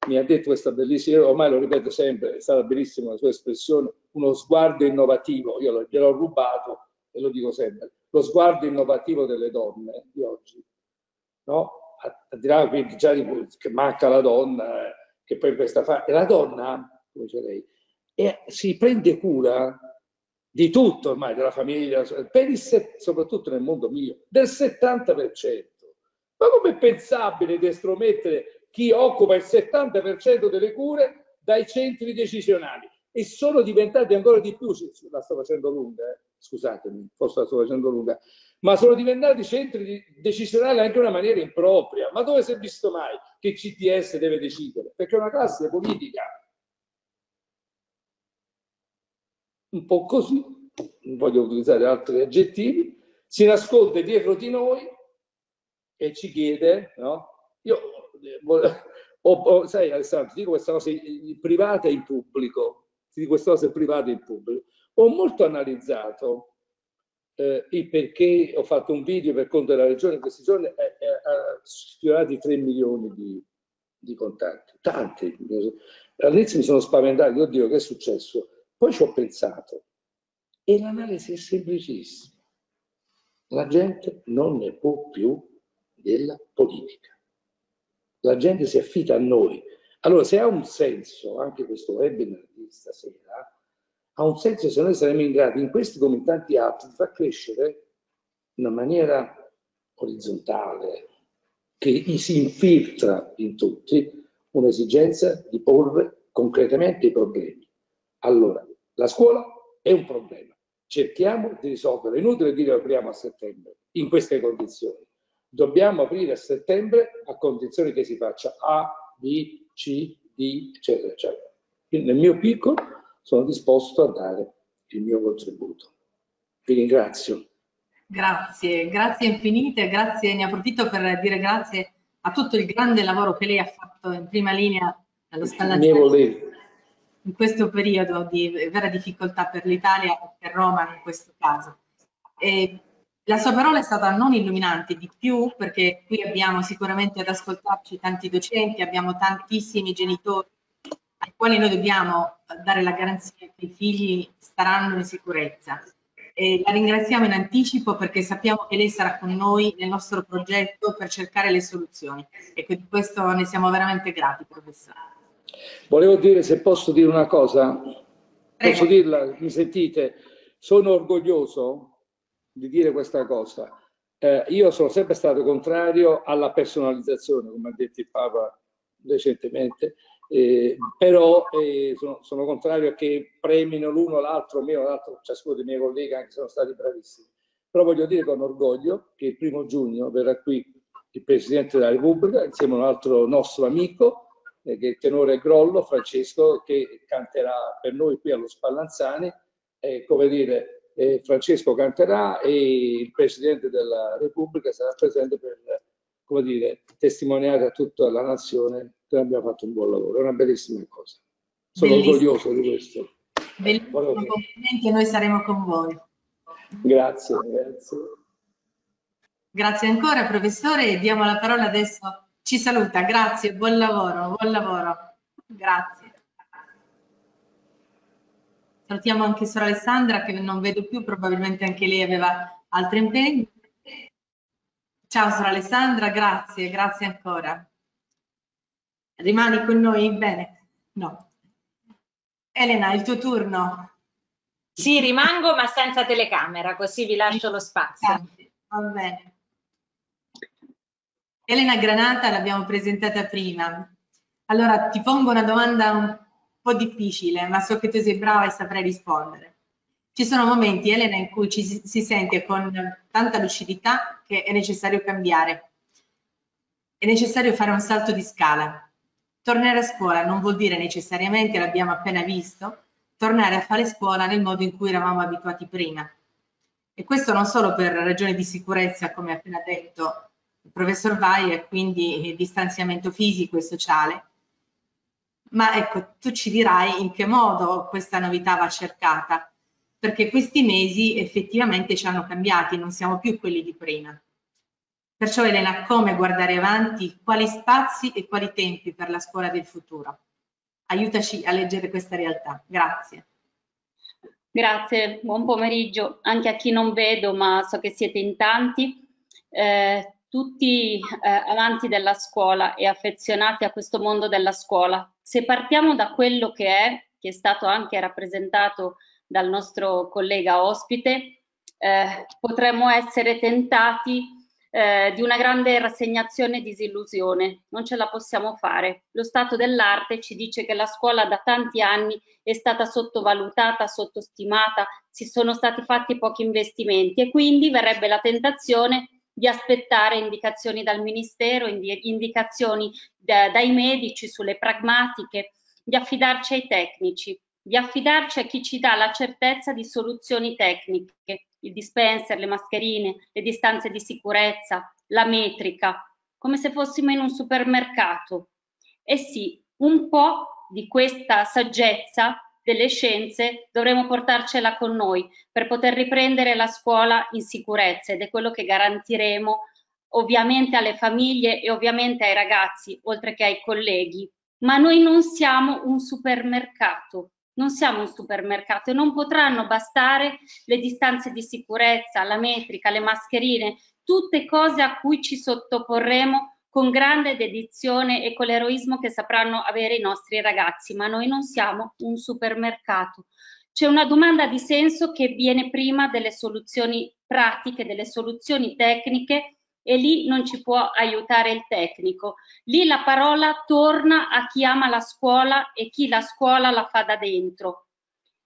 mi ha detto questa bellissima, ormai lo ripeto sempre, è stata bellissima la sua espressione, uno sguardo innovativo, io gliel'ho rubato e lo dico sempre, lo sguardo innovativo delle donne di oggi, no? A, a dire quindi già di, che manca la donna, eh, che poi questa fa, e la donna, come dice lei, è, si prende cura di tutto ormai, della famiglia, per il, soprattutto nel mondo mio, del 70%. Ma come è pensabile di estromettere chi occupa il 70% delle cure dai centri decisionali e sono diventati ancora di più, la sto facendo lunga, eh? scusatemi, forse la sto facendo lunga, ma sono diventati centri decisionali anche in una maniera impropria. Ma dove si è visto mai che il CTS deve decidere? Perché è una classe politica un po' così, non voglio utilizzare altri aggettivi, si nasconde dietro di noi e ci chiede, no? Io o, o, sai Alessandro, ti dico questa cosa in privata e in pubblico, ti dico questa cosa in privata e in pubblico. Ho molto analizzato eh, il perché ho fatto un video per conto della regione in questi giorni, eh, eh, ha sfiorato i 3 milioni di, di contatti, tanti. All'inizio mi sono spaventato, oddio che è successo? Poi ci ho pensato e l'analisi è semplicissima. La gente non ne può più della politica la gente si affida a noi. Allora, se ha un senso, anche questo webinar di stasera, ha un senso se noi saremo in grado, in questi come in tanti altri, di far crescere in una maniera orizzontale, che si infiltra in tutti, un'esigenza di porre concretamente i problemi. Allora, la scuola è un problema. Cerchiamo di risolverlo. È inutile dire apriamo a settembre in queste condizioni dobbiamo aprire a settembre a condizione che si faccia A, B, C, D, eccetera, eccetera. Quindi nel mio piccolo sono disposto a dare il mio contributo. Vi ringrazio. Grazie, grazie infinite, grazie, ne approfitto per dire grazie a tutto il grande lavoro che lei ha fatto in prima linea allo Scalaccione in questo periodo di vera difficoltà per l'Italia e per Roma in questo caso. E La sua parola è stata non illuminante, di più perché qui abbiamo sicuramente ad ascoltarci tanti docenti, abbiamo tantissimi genitori ai quali noi dobbiamo dare la garanzia che i figli staranno in sicurezza. E la ringraziamo in anticipo perché sappiamo che lei sarà con noi nel nostro progetto per cercare le soluzioni e di questo ne siamo veramente grati, professore. Volevo dire, se posso dire una cosa, Prego. posso dirla, mi sentite? Sono orgoglioso di dire questa cosa. Eh, io sono sempre stato contrario alla personalizzazione, come ha detto il Papa recentemente, eh, però eh, sono, sono, contrario a che premino l'uno l'altro, meno l'altro, ciascuno dei miei colleghi anche sono stati bravissimi. Però voglio dire con orgoglio che il primo giugno verrà qui il Presidente della Repubblica insieme a un altro nostro amico, eh, che è il tenore Grollo, Francesco, che canterà per noi qui allo Spallanzani, come dire, eh, Francesco canterà e il Presidente della Repubblica sarà presente per come dire, testimoniare a tutta la nazione che abbiamo fatto un buon lavoro. È una bellissima cosa. Sono Bellissimo. orgoglioso di questo. Bellissimo, complimenti, noi saremo con voi. Grazie, grazie. Grazie ancora professore diamo la parola adesso, ci saluta, grazie, buon lavoro, buon lavoro, grazie. Salutiamo anche Sora Alessandra che non vedo più, probabilmente anche lei aveva altri impegni. Ciao Sora Alessandra, grazie, grazie ancora. Rimani con noi? Bene? No. Elena, il tuo turno. Sì, rimango ma senza telecamera, così vi lascio lo spazio. Va bene. Elena Granata l'abbiamo presentata prima. Allora ti pongo una domanda un po' difficile, ma so che tu sei brava e saprai rispondere. Ci sono momenti, Elena, in cui ci si sente con tanta lucidità che è necessario cambiare. È necessario fare un salto di scala. Tornare a scuola non vuol dire necessariamente, l'abbiamo appena visto, tornare a fare scuola nel modo in cui eravamo abituati prima. E questo non solo per ragioni di sicurezza, come ha appena detto il professor Vai, e quindi distanziamento fisico e sociale, ma ecco, tu ci dirai in che modo questa novità va cercata, perché questi mesi effettivamente ci hanno cambiati, non siamo più quelli di prima. Perciò Elena, come guardare avanti, quali spazi e quali tempi per la scuola del futuro? Aiutaci a leggere questa realtà. Grazie. Grazie, buon pomeriggio anche a chi non vedo, ma so che siete in tanti. Eh, tutti eh, amanti della scuola e affezionati a questo mondo della scuola. Se partiamo da quello che è, che è stato anche rappresentato dal nostro collega ospite, eh, potremmo essere tentati eh, di una grande rassegnazione e disillusione. Non ce la possiamo fare. Lo stato dell'arte ci dice che la scuola da tanti anni è stata sottovalutata, sottostimata, si sono stati fatti pochi investimenti e quindi verrebbe la tentazione di aspettare indicazioni dal Ministero, indicazioni da, dai medici sulle pragmatiche, di affidarci ai tecnici, di affidarci a chi ci dà la certezza di soluzioni tecniche, il dispenser, le mascherine, le distanze di sicurezza, la metrica, come se fossimo in un supermercato. E sì, un po' di questa saggezza delle scienze dovremo portarcela con noi per poter riprendere la scuola in sicurezza ed è quello che garantiremo ovviamente alle famiglie e ovviamente ai ragazzi, oltre che ai colleghi. Ma noi non siamo un supermercato, non siamo un supermercato e non potranno bastare le distanze di sicurezza, la metrica, le mascherine, tutte cose a cui ci sottoporremo con grande dedizione e con l'eroismo che sapranno avere i nostri ragazzi, ma noi non siamo un supermercato. C'è una domanda di senso che viene prima delle soluzioni pratiche, delle soluzioni tecniche e lì non ci può aiutare il tecnico. Lì la parola torna a chi ama la scuola e chi la scuola la fa da dentro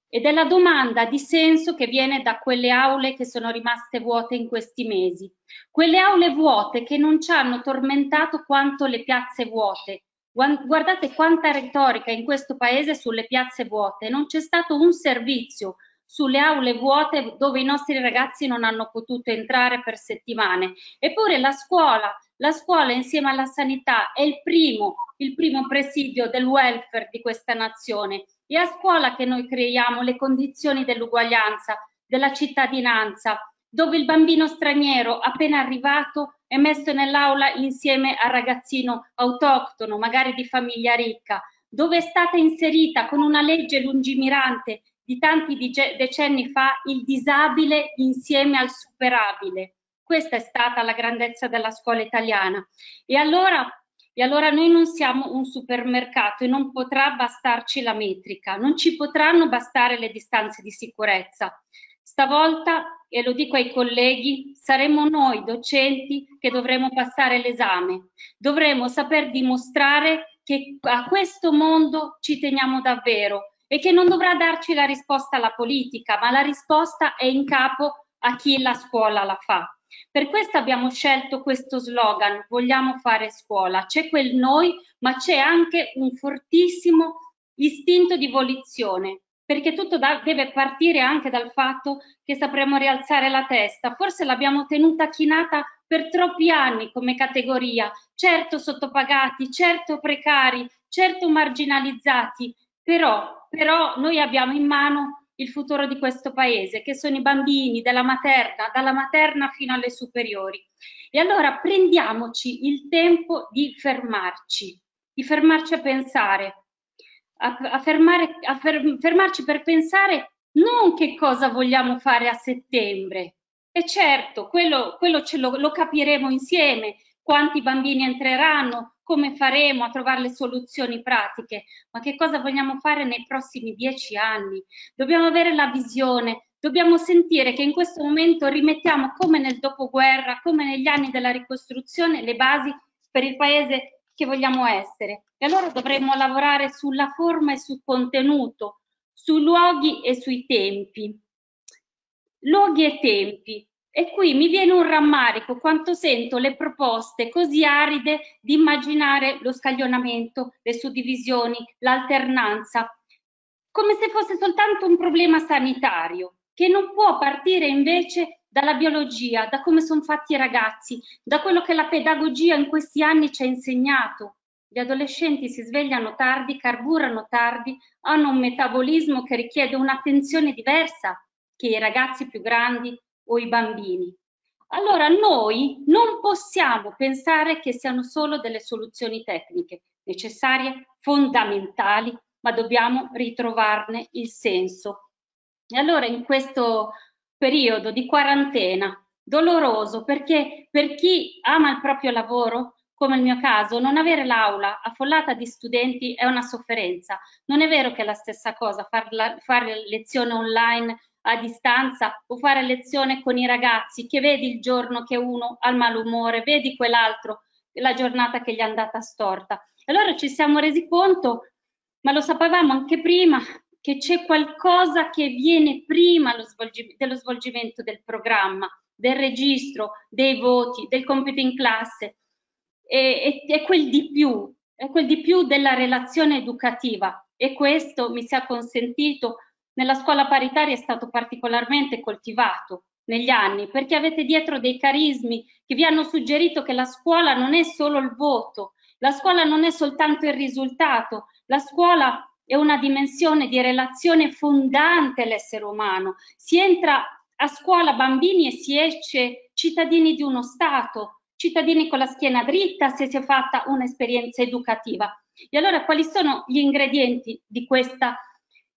ed è la domanda di senso che viene da quelle aule che sono rimaste vuote in questi mesi, quelle aule vuote che non ci hanno tormentato quanto le piazze vuote. Guardate quanta retorica in questo paese sulle piazze vuote, non c'è stato un servizio sulle aule vuote dove i nostri ragazzi non hanno potuto entrare per settimane. Eppure la scuola, la scuola insieme alla sanità è il primo, il primo presidio del welfare di questa nazione è a scuola che noi creiamo le condizioni dell'uguaglianza, della cittadinanza, dove il bambino straniero appena arrivato è messo nell'aula insieme al ragazzino autoctono, magari di famiglia ricca, dove è stata inserita con una legge lungimirante di tanti decenni fa il disabile insieme al superabile. Questa è stata la grandezza della scuola italiana. E allora, e allora noi non siamo un supermercato e non potrà bastarci la metrica, non ci potranno bastare le distanze di sicurezza. Stavolta, e lo dico ai colleghi, saremo noi docenti che dovremo passare l'esame. Dovremo saper dimostrare che a questo mondo ci teniamo davvero e che non dovrà darci la risposta la politica, ma la risposta è in capo a chi la scuola la fa. Per questo abbiamo scelto questo slogan, vogliamo fare scuola. C'è quel noi, ma c'è anche un fortissimo istinto di volizione, perché tutto da, deve partire anche dal fatto che sapremo rialzare la testa. Forse l'abbiamo tenuta chinata per troppi anni come categoria, certo sottopagati, certo precari, certo marginalizzati, però, però noi abbiamo in mano il futuro di questo paese, che sono i bambini della materna, dalla materna fino alle superiori. E allora prendiamoci il tempo di fermarci, di fermarci a pensare, a, a, fermare, a fer, fermarci per pensare non che cosa vogliamo fare a settembre. E certo, quello, quello lo, lo capiremo insieme, quanti bambini entreranno, come faremo a trovare le soluzioni pratiche, ma che cosa vogliamo fare nei prossimi dieci anni. Dobbiamo avere la visione, dobbiamo sentire che in questo momento rimettiamo come nel dopoguerra, come negli anni della ricostruzione, le basi per il paese che vogliamo essere. E allora dovremmo lavorare sulla forma e sul contenuto, sui luoghi e sui tempi. Luoghi e tempi. E qui mi viene un rammarico quanto sento le proposte così aride di immaginare lo scaglionamento, le suddivisioni, l'alternanza, come se fosse soltanto un problema sanitario, che non può partire invece dalla biologia, da come sono fatti i ragazzi, da quello che la pedagogia in questi anni ci ha insegnato. Gli adolescenti si svegliano tardi, carburano tardi, hanno un metabolismo che richiede un'attenzione diversa che i ragazzi più grandi o i bambini. Allora noi non possiamo pensare che siano solo delle soluzioni tecniche necessarie, fondamentali, ma dobbiamo ritrovarne il senso. E allora in questo periodo di quarantena doloroso perché per chi ama il proprio lavoro, come il mio caso, non avere l'aula affollata di studenti è una sofferenza. Non è vero che è la stessa cosa far fare lezione online a distanza o fare lezione con i ragazzi che vedi il giorno che uno ha il malumore, vedi quell'altro la giornata che gli è andata storta. Allora ci siamo resi conto, ma lo sapevamo anche prima, che c'è qualcosa che viene prima svolgi dello svolgimento del programma, del registro, dei voti, del compito in classe. E, è quel di più, è quel di più della relazione educativa e questo mi sia consentito nella scuola paritaria è stato particolarmente coltivato negli anni perché avete dietro dei carismi che vi hanno suggerito che la scuola non è solo il voto, la scuola non è soltanto il risultato, la scuola è una dimensione di relazione fondante l'essere umano. Si entra a scuola bambini e si esce cittadini di uno Stato, cittadini con la schiena dritta se si è fatta un'esperienza educativa. E allora quali sono gli ingredienti di questa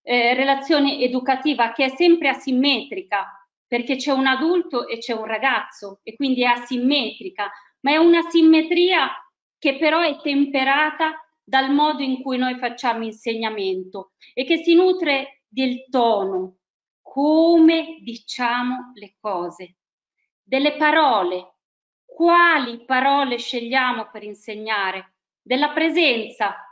eh, relazione educativa che è sempre asimmetrica? Perché c'è un adulto e c'è un ragazzo e quindi è asimmetrica, ma è una simmetria che però è temperata dal modo in cui noi facciamo insegnamento e che si nutre del tono, come diciamo le cose, delle parole, quali parole scegliamo per insegnare, della presenza.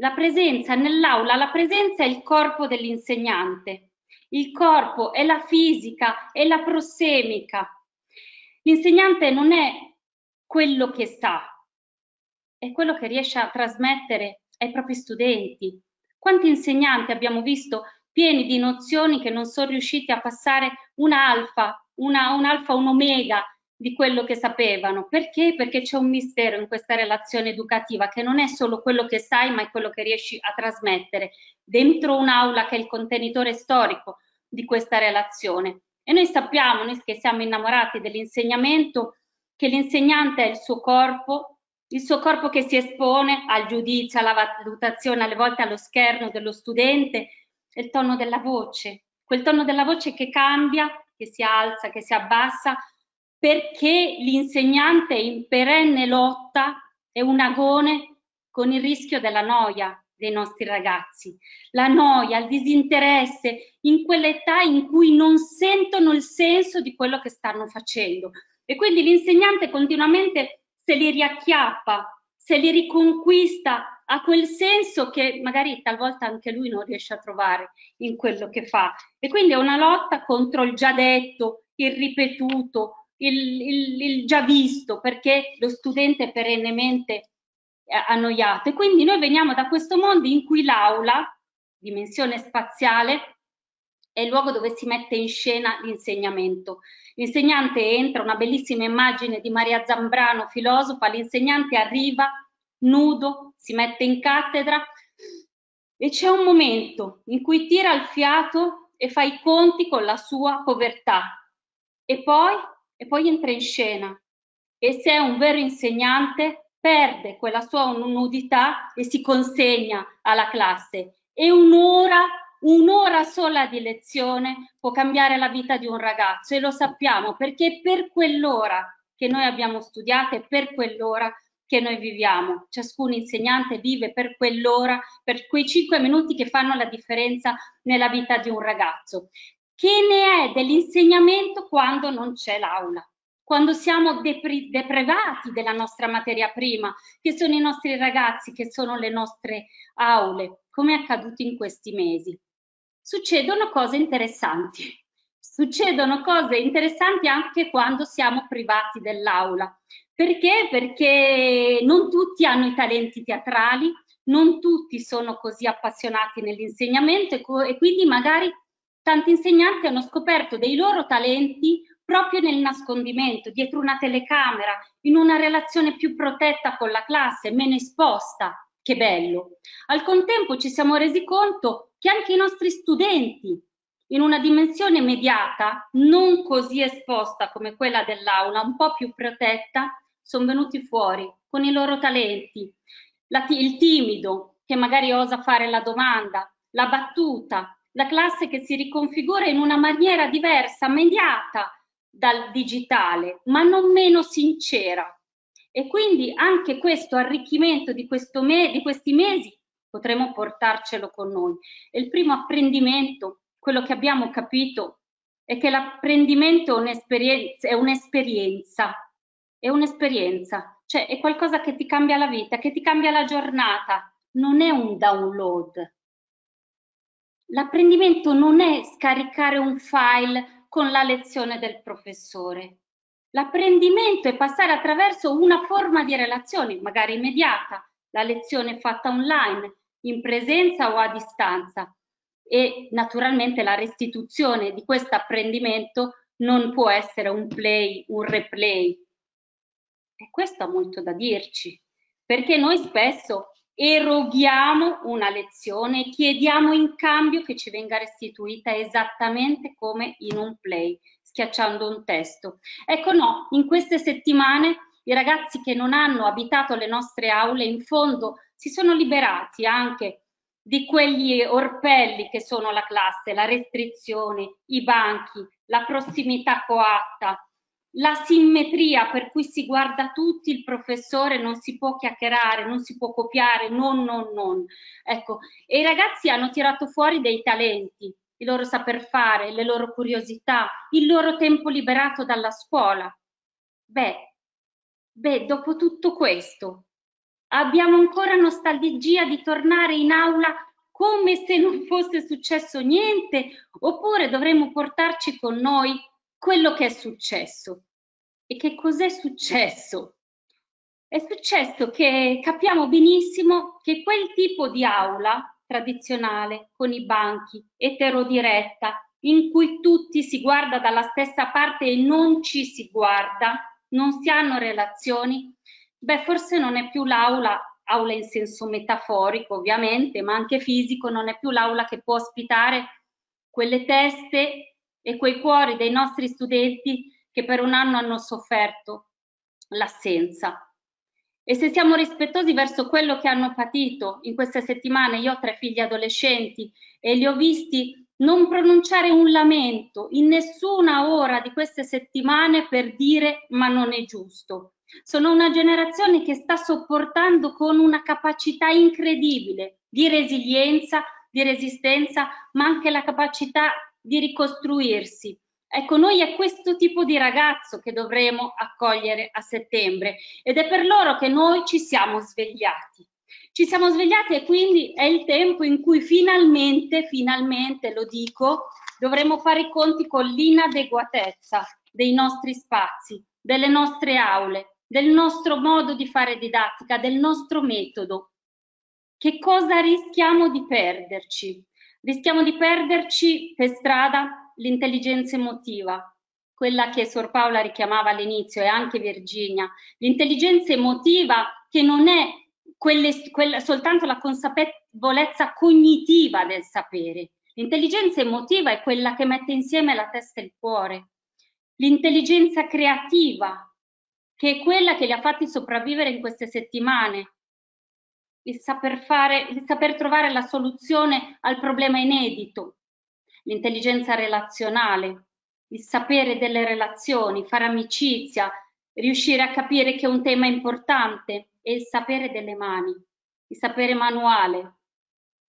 La presenza nell'aula, la presenza è il corpo dell'insegnante, il corpo è la fisica, è la prossemica. L'insegnante non è quello che sa, è quello che riesce a trasmettere ai propri studenti. Quanti insegnanti abbiamo visto pieni di nozioni che non sono riusciti a passare una alfa, una, un alfa, un omega di quello che sapevano. Perché? Perché c'è un mistero in questa relazione educativa che non è solo quello che sai, ma è quello che riesci a trasmettere dentro un'aula che è il contenitore storico di questa relazione. E noi sappiamo, noi che siamo innamorati dell'insegnamento, che l'insegnante è il suo corpo, il suo corpo che si espone al giudizio, alla valutazione, alle volte allo scherno dello studente, è il tono della voce, quel tono della voce che cambia, che si alza, che si abbassa, perché l'insegnante è in perenne lotta, è un agone con il rischio della noia dei nostri ragazzi, la noia, il disinteresse in quell'età in cui non sentono il senso di quello che stanno facendo. E quindi l'insegnante continuamente se li riacchiappa, se li riconquista a quel senso che magari talvolta anche lui non riesce a trovare in quello che fa. E quindi è una lotta contro il già detto, il ripetuto, il, il, il già visto, perché lo studente è perennemente annoiato. E quindi noi veniamo da questo mondo in cui l'aula, dimensione spaziale, è il luogo dove si mette in scena l'insegnamento. L'insegnante entra, una bellissima immagine di Maria Zambrano, filosofa, l'insegnante arriva nudo, si mette in cattedra e c'è un momento in cui tira il fiato e fa i conti con la sua povertà e poi, e poi entra in scena. E se è un vero insegnante, perde quella sua nudità e si consegna alla classe. E un'ora, un'ora sola di lezione può cambiare la vita di un ragazzo e lo sappiamo perché per quell'ora che noi abbiamo studiato e per quell'ora che noi viviamo. Ciascun insegnante vive per quell'ora, per quei cinque minuti che fanno la differenza nella vita di un ragazzo. Che ne è dell'insegnamento quando non c'è l'aula? quando siamo depri- deprivati della nostra materia prima, che sono i nostri ragazzi, che sono le nostre aule, come è accaduto in questi mesi. Succedono cose interessanti. Succedono cose interessanti anche quando siamo privati dell'aula. Perché? Perché non tutti hanno i talenti teatrali, non tutti sono così appassionati nell'insegnamento e, co- e quindi magari tanti insegnanti hanno scoperto dei loro talenti proprio nel nascondimento, dietro una telecamera, in una relazione più protetta con la classe, meno esposta. Che bello. Al contempo ci siamo resi conto che anche i nostri studenti, in una dimensione immediata, non così esposta come quella dell'aula, un po' più protetta, sono venuti fuori con i loro talenti. La, il timido che magari osa fare la domanda, la battuta, la classe che si riconfigura in una maniera diversa, mediata, dal digitale, ma non meno sincera. E quindi anche questo arricchimento di, questo me di questi mesi potremo portarcelo con noi. E il primo apprendimento, quello che abbiamo capito, è che l'apprendimento è un'esperienza, è un'esperienza, è un'esperienza, cioè è qualcosa che ti cambia la vita, che ti cambia la giornata, non è un download. L'apprendimento non è scaricare un file con la lezione del professore. L'apprendimento è passare attraverso una forma di relazione, magari immediata, la lezione fatta online, in presenza o a distanza. E naturalmente la restituzione di questo apprendimento non può essere un play, un replay. E questo ha molto da dirci, perché noi spesso eroghiamo una lezione e chiediamo in cambio che ci venga restituita esattamente come in un play, schiacciando un testo. Ecco no, in queste settimane i ragazzi che non hanno abitato le nostre aule in fondo si sono liberati anche di quegli orpelli che sono la classe, la restrizione, i banchi, la prossimità coatta, la simmetria per cui si guarda tutti il professore, non si può chiacchierare, non si può copiare, non, non, non. Ecco, e i ragazzi hanno tirato fuori dei talenti, il loro saper fare, le loro curiosità, il loro tempo liberato dalla scuola. Beh, beh, dopo tutto questo, abbiamo ancora nostalgia di tornare in aula come se non fosse successo niente, oppure dovremmo portarci con noi quello che è successo. E che cos'è successo? È successo che capiamo benissimo che quel tipo di aula tradizionale, con i banchi, eterodiretta, in cui tutti si guarda dalla stessa parte e non ci si guarda, non si hanno relazioni, beh, forse non è più l'aula, aula in senso metaforico ovviamente, ma anche fisico, non è più l'aula che può ospitare quelle teste e quei cuori dei nostri studenti che per un anno hanno sofferto l'assenza. E se siamo rispettosi verso quello che hanno patito in queste settimane, io ho tre figli adolescenti e li ho visti non pronunciare un lamento in nessuna ora di queste settimane per dire ma non è giusto. Sono una generazione che sta sopportando con una capacità incredibile di resilienza, di resistenza, ma anche la capacità di ricostruirsi. Ecco, noi è questo tipo di ragazzo che dovremo accogliere a settembre ed è per loro che noi ci siamo svegliati. Ci siamo svegliati e quindi è il tempo in cui finalmente, finalmente lo dico, dovremo fare i conti con l'inadeguatezza dei nostri spazi, delle nostre aule, del nostro modo di fare didattica, del nostro metodo. Che cosa rischiamo di perderci? Rischiamo di perderci per strada l'intelligenza emotiva, quella che Sor Paola richiamava all'inizio e anche Virginia, l'intelligenza emotiva che non è quelle, quella, soltanto la consapevolezza cognitiva del sapere. L'intelligenza emotiva è quella che mette insieme la testa e il cuore. L'intelligenza creativa che è quella che li ha fatti sopravvivere in queste settimane, il saper, fare, il saper trovare la soluzione al problema inedito, l'intelligenza relazionale, il sapere delle relazioni, fare amicizia, riuscire a capire che un tema è importante e il sapere delle mani, il sapere manuale,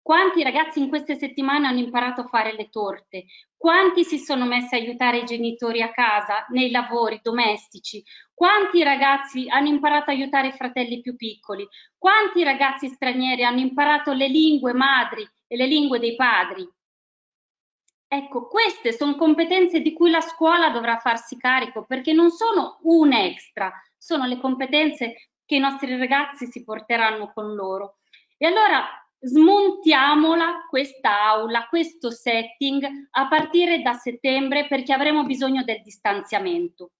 quanti ragazzi in queste settimane hanno imparato a fare le torte? Quanti si sono messi a aiutare i genitori a casa nei lavori domestici? Quanti ragazzi hanno imparato a aiutare i fratelli più piccoli? Quanti ragazzi stranieri hanno imparato le lingue madri e le lingue dei padri? Ecco, queste sono competenze di cui la scuola dovrà farsi carico perché non sono un extra, sono le competenze che i nostri ragazzi si porteranno con loro. E allora smontiamola questa aula, questo setting a partire da settembre perché avremo bisogno del distanziamento.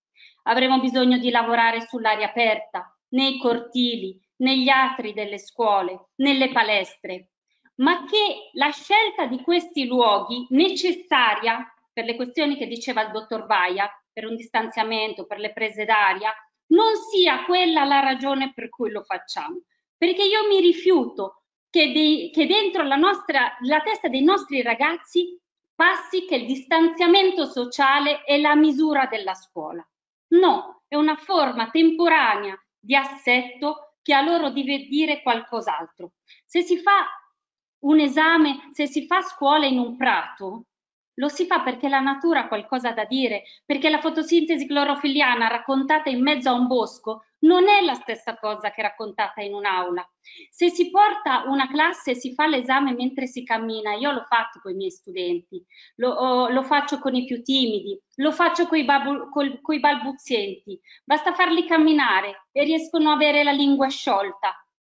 Avremo bisogno di lavorare sull'aria aperta, nei cortili, negli atri delle scuole, nelle palestre, ma che la scelta di questi luoghi necessaria per le questioni che diceva il dottor Vaia, per un distanziamento, per le prese d'aria, non sia quella la ragione per cui lo facciamo. Perché io mi rifiuto che, di, che dentro la, nostra, la testa dei nostri ragazzi passi che il distanziamento sociale è la misura della scuola. No, è una forma temporanea di assetto che a loro deve dire qualcos'altro. Se si fa un esame, se si fa scuola in un prato, lo si fa perché la natura ha qualcosa da dire, perché la fotosintesi clorofilliana raccontata in mezzo a un bosco non è la stessa cosa che raccontata in un'aula. Se si porta una classe e si fa l'esame mentre si cammina, io l'ho fatto con i miei studenti, lo, oh, lo faccio con i più timidi, lo faccio con i balbuzienti, basta farli camminare e riescono ad avere la lingua sciolta,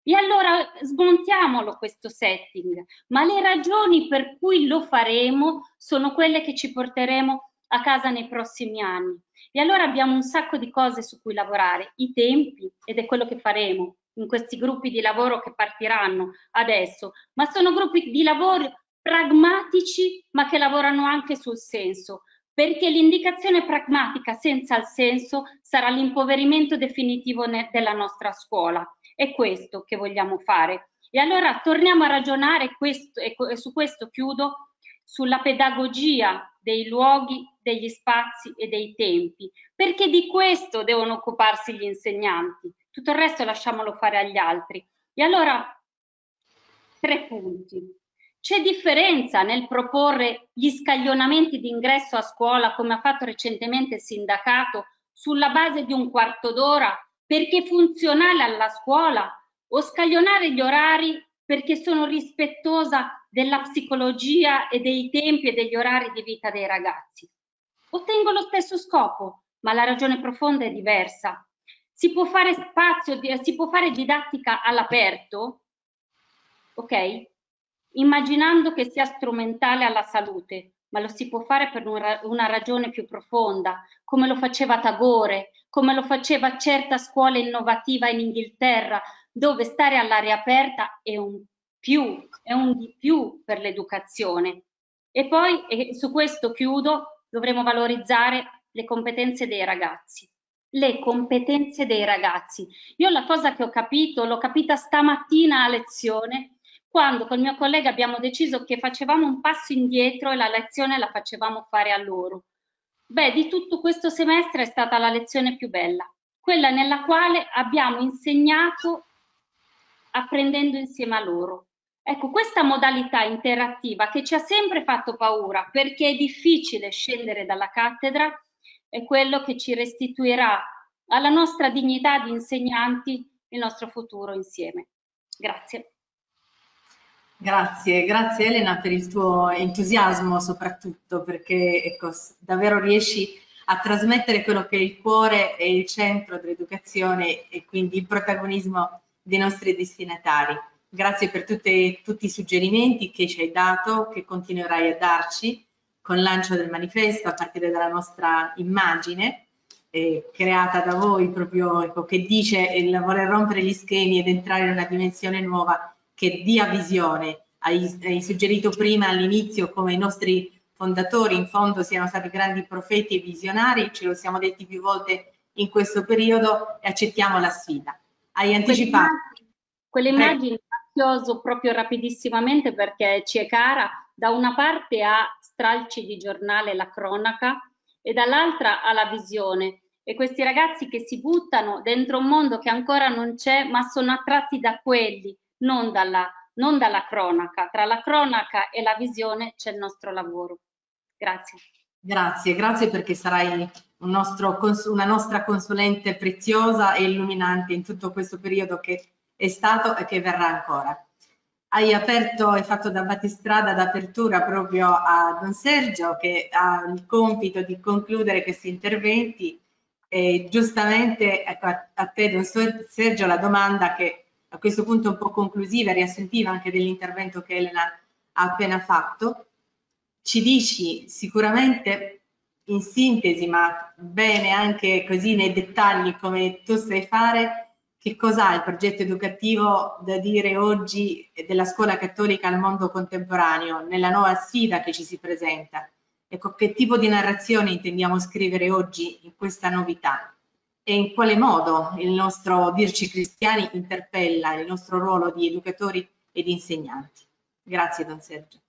e allora smontiamolo questo setting, ma le ragioni per cui lo faremo sono quelle che ci porteremo a casa nei prossimi anni. E allora abbiamo un sacco di cose su cui lavorare, i tempi, ed è quello che faremo in questi gruppi di lavoro che partiranno adesso, ma sono gruppi di lavoro pragmatici, ma che lavorano anche sul senso, perché l'indicazione pragmatica senza il senso sarà l'impoverimento definitivo della nostra scuola è questo che vogliamo fare. E allora torniamo a ragionare questo, e su questo chiudo, sulla pedagogia dei luoghi, degli spazi e dei tempi, perché di questo devono occuparsi gli insegnanti, tutto il resto lasciamolo fare agli altri. E allora, tre punti. C'è differenza nel proporre gli scaglionamenti di ingresso a scuola, come ha fatto recentemente il sindacato, sulla base di un quarto d'ora perché funzionale alla scuola o scaglionare gli orari perché sono rispettosa della psicologia e dei tempi e degli orari di vita dei ragazzi. Ottengo lo stesso scopo, ma la ragione profonda è diversa. Si può fare spazio, si può fare didattica all'aperto, ok? Immaginando che sia strumentale alla salute, ma lo si può fare per una ragione più profonda, come lo faceva Tagore, come lo faceva certa scuola innovativa in Inghilterra, dove stare all'aria aperta è un più, è un di più per l'educazione. E poi, e su questo chiudo, dovremo valorizzare le competenze dei ragazzi. Le competenze dei ragazzi. Io la cosa che ho capito, l'ho capita stamattina a lezione, quando col mio collega abbiamo deciso che facevamo un passo indietro e la lezione la facevamo fare a loro. Beh, di tutto questo semestre è stata la lezione più bella, quella nella quale abbiamo insegnato apprendendo insieme a loro. Ecco, questa modalità interattiva che ci ha sempre fatto paura perché è difficile scendere dalla cattedra è quello che ci restituirà alla nostra dignità di insegnanti il nostro futuro insieme. Grazie. Grazie, grazie Elena per il tuo entusiasmo soprattutto perché ecco, davvero riesci a trasmettere quello che è il cuore e il centro dell'educazione e quindi il protagonismo dei nostri destinatari. Grazie per tutte, tutti i suggerimenti che ci hai dato, che continuerai a darci con il lancio del manifesto a partire dalla nostra immagine eh, creata da voi proprio ecco, che dice il voler rompere gli schemi ed entrare in una dimensione nuova che dia visione. Hai, hai suggerito prima all'inizio come i nostri fondatori in fondo siano stati grandi profeti e visionari, ce lo siamo detti più volte in questo periodo e accettiamo la sfida. Hai anticipato. Quelle immagini chioso proprio rapidissimamente perché ci è cara, da una parte ha stralci di giornale la cronaca e dall'altra ha la visione e questi ragazzi che si buttano dentro un mondo che ancora non c'è ma sono attratti da quelli non dalla, non dalla cronaca. Tra la cronaca e la visione c'è il nostro lavoro. Grazie. Grazie, grazie perché sarai un nostro, una nostra consulente preziosa e illuminante in tutto questo periodo che è stato e che verrà ancora. Hai aperto e fatto da battistrada d'apertura proprio a Don Sergio che ha il compito di concludere questi interventi e giustamente ecco, a te Don Sergio la domanda che a questo punto un po' conclusiva, riassuntiva anche dell'intervento che Elena ha appena fatto. Ci dici sicuramente in sintesi, ma bene anche così nei dettagli come tu sai fare, che cos'ha il progetto educativo da dire oggi della scuola cattolica al mondo contemporaneo, nella nuova sfida che ci si presenta? Ecco, che tipo di narrazione intendiamo scrivere oggi in questa novità? E in quale modo il nostro dirci cristiani interpella il nostro ruolo di educatori ed insegnanti. Grazie Don Sergio.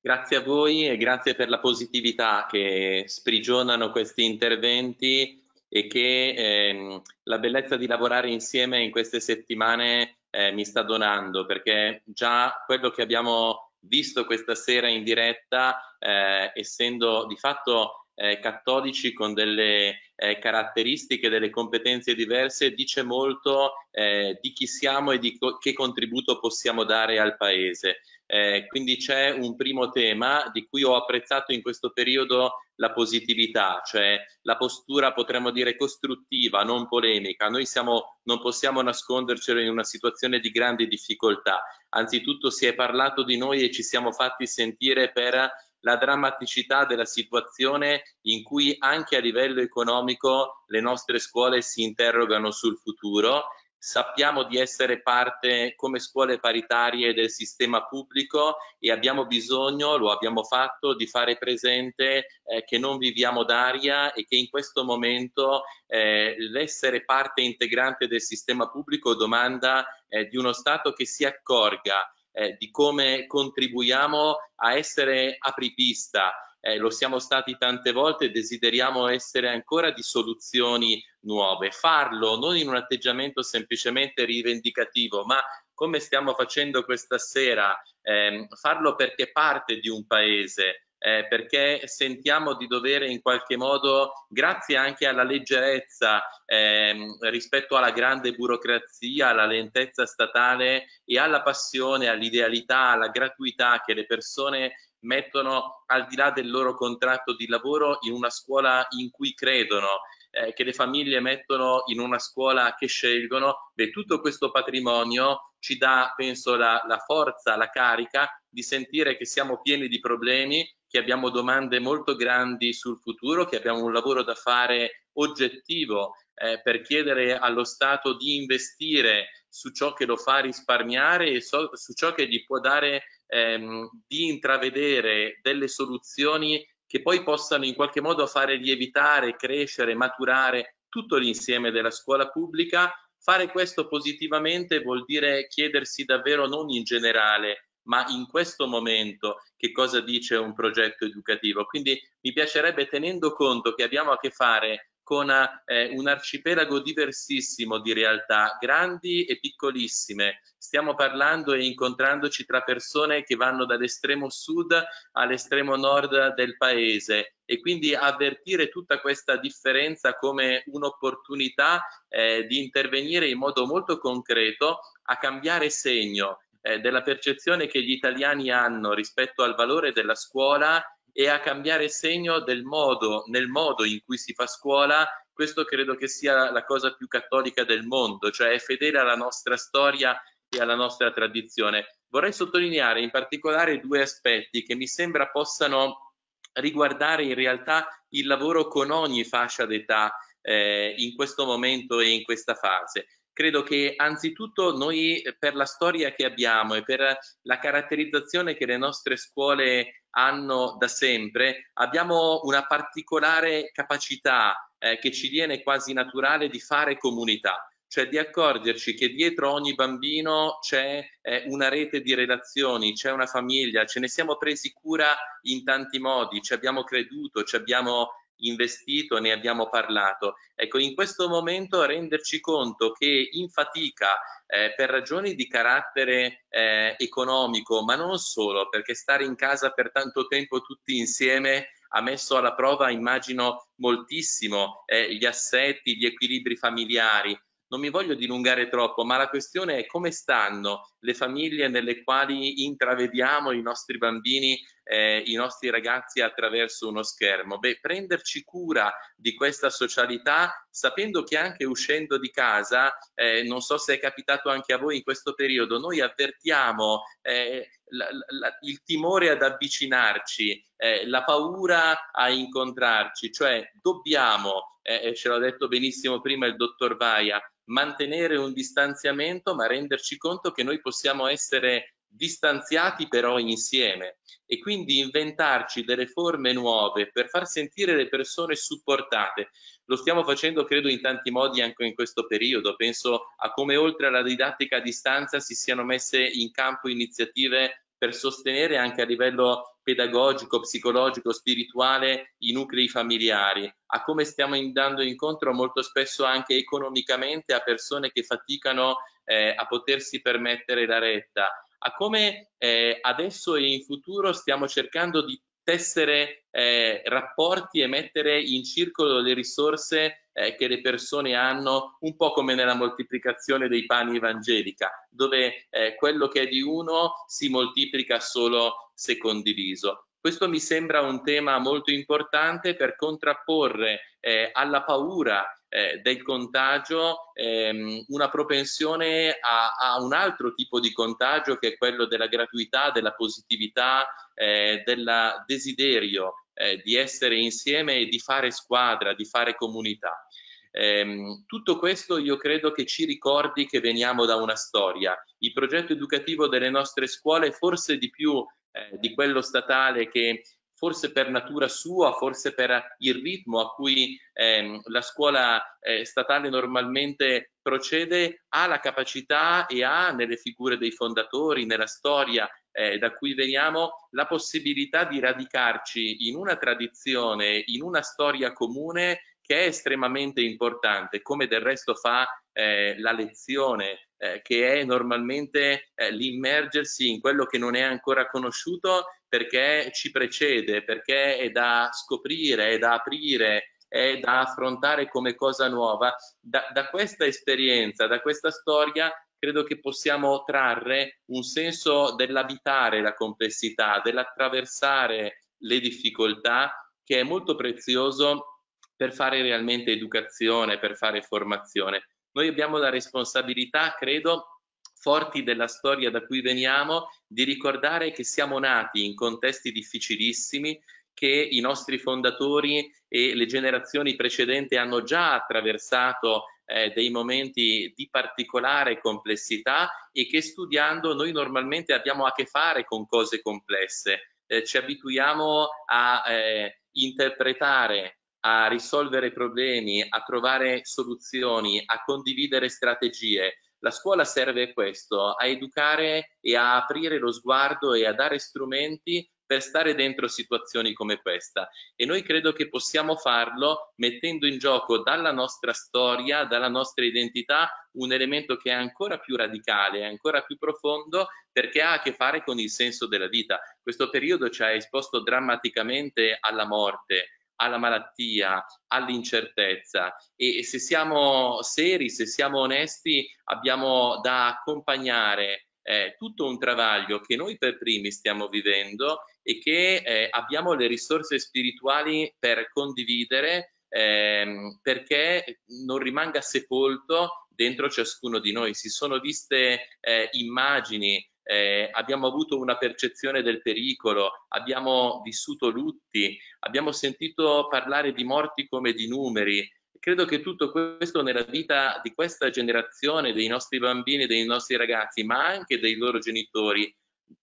Grazie a voi e grazie per la positività che sprigionano questi interventi e che ehm, la bellezza di lavorare insieme in queste settimane eh, mi sta donando, perché già quello che abbiamo visto questa sera in diretta, eh, essendo di fatto eh, cattolici con delle eh, caratteristiche, delle competenze diverse, dice molto eh, di chi siamo e di co che contributo possiamo dare al Paese. Eh, quindi c'è un primo tema di cui ho apprezzato in questo periodo la positività, cioè la postura potremmo dire costruttiva, non polemica. Noi siamo, non possiamo nascondercelo in una situazione di grande difficoltà. Anzitutto si è parlato di noi e ci siamo fatti sentire per la drammaticità della situazione in cui anche a livello economico le nostre scuole si interrogano sul futuro. Sappiamo di essere parte come scuole paritarie del sistema pubblico e abbiamo bisogno, lo abbiamo fatto, di fare presente eh, che non viviamo d'aria e che in questo momento eh, l'essere parte integrante del sistema pubblico domanda eh, di uno Stato che si accorga eh, di come contribuiamo a essere apripista. Eh, lo siamo stati tante volte e desideriamo essere ancora di soluzioni nuove. Farlo non in un atteggiamento semplicemente rivendicativo, ma come stiamo facendo questa sera, ehm, farlo perché parte di un paese, eh, perché sentiamo di dovere in qualche modo, grazie anche alla leggerezza ehm, rispetto alla grande burocrazia, alla lentezza statale e alla passione, all'idealità, alla gratuità che le persone mettono al di là del loro contratto di lavoro in una scuola in cui credono, eh, che le famiglie mettono in una scuola che scelgono, beh, tutto questo patrimonio ci dà, penso, la, la forza, la carica di sentire che siamo pieni di problemi, che abbiamo domande molto grandi sul futuro, che abbiamo un lavoro da fare oggettivo eh, per chiedere allo Stato di investire su ciò che lo fa risparmiare e so, su ciò che gli può dare ehm, di intravedere delle soluzioni che poi possano in qualche modo fare lievitare, crescere, maturare tutto l'insieme della scuola pubblica. Fare questo positivamente vuol dire chiedersi davvero non in generale, ma in questo momento che cosa dice un progetto educativo. Quindi mi piacerebbe, tenendo conto che abbiamo a che fare con eh, un arcipelago diversissimo di realtà, grandi e piccolissime. Stiamo parlando e incontrandoci tra persone che vanno dall'estremo sud all'estremo nord del paese e quindi avvertire tutta questa differenza come un'opportunità eh, di intervenire in modo molto concreto a cambiare segno eh, della percezione che gli italiani hanno rispetto al valore della scuola e a cambiare segno del modo, nel modo in cui si fa scuola, questo credo che sia la cosa più cattolica del mondo, cioè è fedele alla nostra storia e alla nostra tradizione. Vorrei sottolineare in particolare due aspetti che mi sembra possano riguardare in realtà il lavoro con ogni fascia d'età eh, in questo momento e in questa fase credo che anzitutto noi per la storia che abbiamo e per la caratterizzazione che le nostre scuole hanno da sempre, abbiamo una particolare capacità eh, che ci viene quasi naturale di fare comunità cioè di accorgerci che dietro ogni bambino c'è eh, una rete di relazioni, c'è una famiglia, ce ne siamo presi cura in tanti modi, ci abbiamo creduto, ci abbiamo investito, ne abbiamo parlato. Ecco, in questo momento renderci conto che in fatica eh, per ragioni di carattere eh, economico, ma non solo, perché stare in casa per tanto tempo tutti insieme ha messo alla prova, immagino, moltissimo eh, gli assetti, gli equilibri familiari, non mi voglio dilungare troppo, ma la questione è come stanno le famiglie nelle quali intravediamo i nostri bambini, eh, i nostri ragazzi attraverso uno schermo. Beh, prenderci cura di questa socialità, sapendo che anche uscendo di casa, eh, non so se è capitato anche a voi in questo periodo, noi avvertiamo eh, la, la, il timore ad avvicinarci, eh, la paura a incontrarci, cioè dobbiamo, eh, ce l'ha detto benissimo prima il dottor Vaia, mantenere un distanziamento ma renderci conto che noi possiamo essere distanziati però insieme. E quindi inventarci delle forme nuove per far sentire le persone supportate. Lo stiamo facendo credo in tanti modi anche in questo periodo, penso a come oltre alla didattica a distanza si siano messe in campo iniziative per sostenere anche a livello pedagogico, psicologico, spirituale i nuclei familiari, a come stiamo andando incontro molto spesso anche economicamente a persone che faticano eh, a potersi permettere la retta, a come eh, adesso e in futuro stiamo cercando di tessere eh, rapporti e mettere in circolo le risorse eh, che le persone hanno, un po' come nella moltiplicazione dei pani evangelica, dove eh, quello che è di uno si moltiplica solo se condiviso. Questo mi sembra un tema molto importante per contrapporre eh, alla paura eh, del contagio ehm, una propensione a, a, un altro tipo di contagio che è quello della gratuità, della positività, eh, del desiderio eh, di essere insieme e di fare squadra, di fare comunità. Eh, tutto questo io credo che ci ricordi che veniamo da una storia. Il progetto educativo delle nostre scuole, forse di più eh, di quello statale che forse per natura sua, forse per il ritmo a cui ehm, la scuola eh, statale normalmente procede, ha la capacità e ha nelle figure dei fondatori, nella storia eh, da cui veniamo, la possibilità di radicarci in una tradizione, in una storia comune che è estremamente importante, come del resto fa eh, la lezione, eh, che è normalmente eh, l'immergersi in quello che non è ancora conosciuto perché ci precede, perché è da scoprire, è da aprire, è da affrontare come cosa nuova. Da, da questa esperienza, da questa storia, credo che possiamo trarre un senso dell'abitare la complessità, dell'attraversare le difficoltà, che è molto prezioso per fare realmente educazione, per fare formazione. Noi abbiamo la responsabilità, credo, forti della storia da cui veniamo, di ricordare che siamo nati in contesti difficilissimi, che i nostri fondatori e le generazioni precedenti hanno già attraversato eh, dei momenti di particolare complessità e che studiando noi normalmente abbiamo a che fare con cose complesse. eh, ci abituiamo a eh, interpretare, a risolvere problemi, a trovare soluzioni, a condividere strategie. La scuola serve a questo, a educare e a aprire lo sguardo e a dare strumenti per stare dentro situazioni come questa e noi credo che possiamo farlo mettendo in gioco dalla nostra storia, dalla nostra identità un elemento che è ancora più radicale, ancora più profondo perché ha a che fare con il senso della vita. Questo periodo ci ha esposto drammaticamente alla morte, alla malattia, all'incertezza e se siamo seri, se siamo onesti, abbiamo da accompagnare eh, tutto un travaglio che noi per primi stiamo vivendo e che eh, abbiamo le risorse spirituali per condividere ehm, perché non rimanga sepolto dentro ciascuno di noi. Si sono viste eh, immagini, eh, abbiamo avuto una percezione del pericolo, abbiamo vissuto lutti, abbiamo sentito parlare di morti come di numeri. Credo che tutto questo nella vita di questa generazione, dei nostri bambini, dei nostri ragazzi, ma anche dei loro genitori,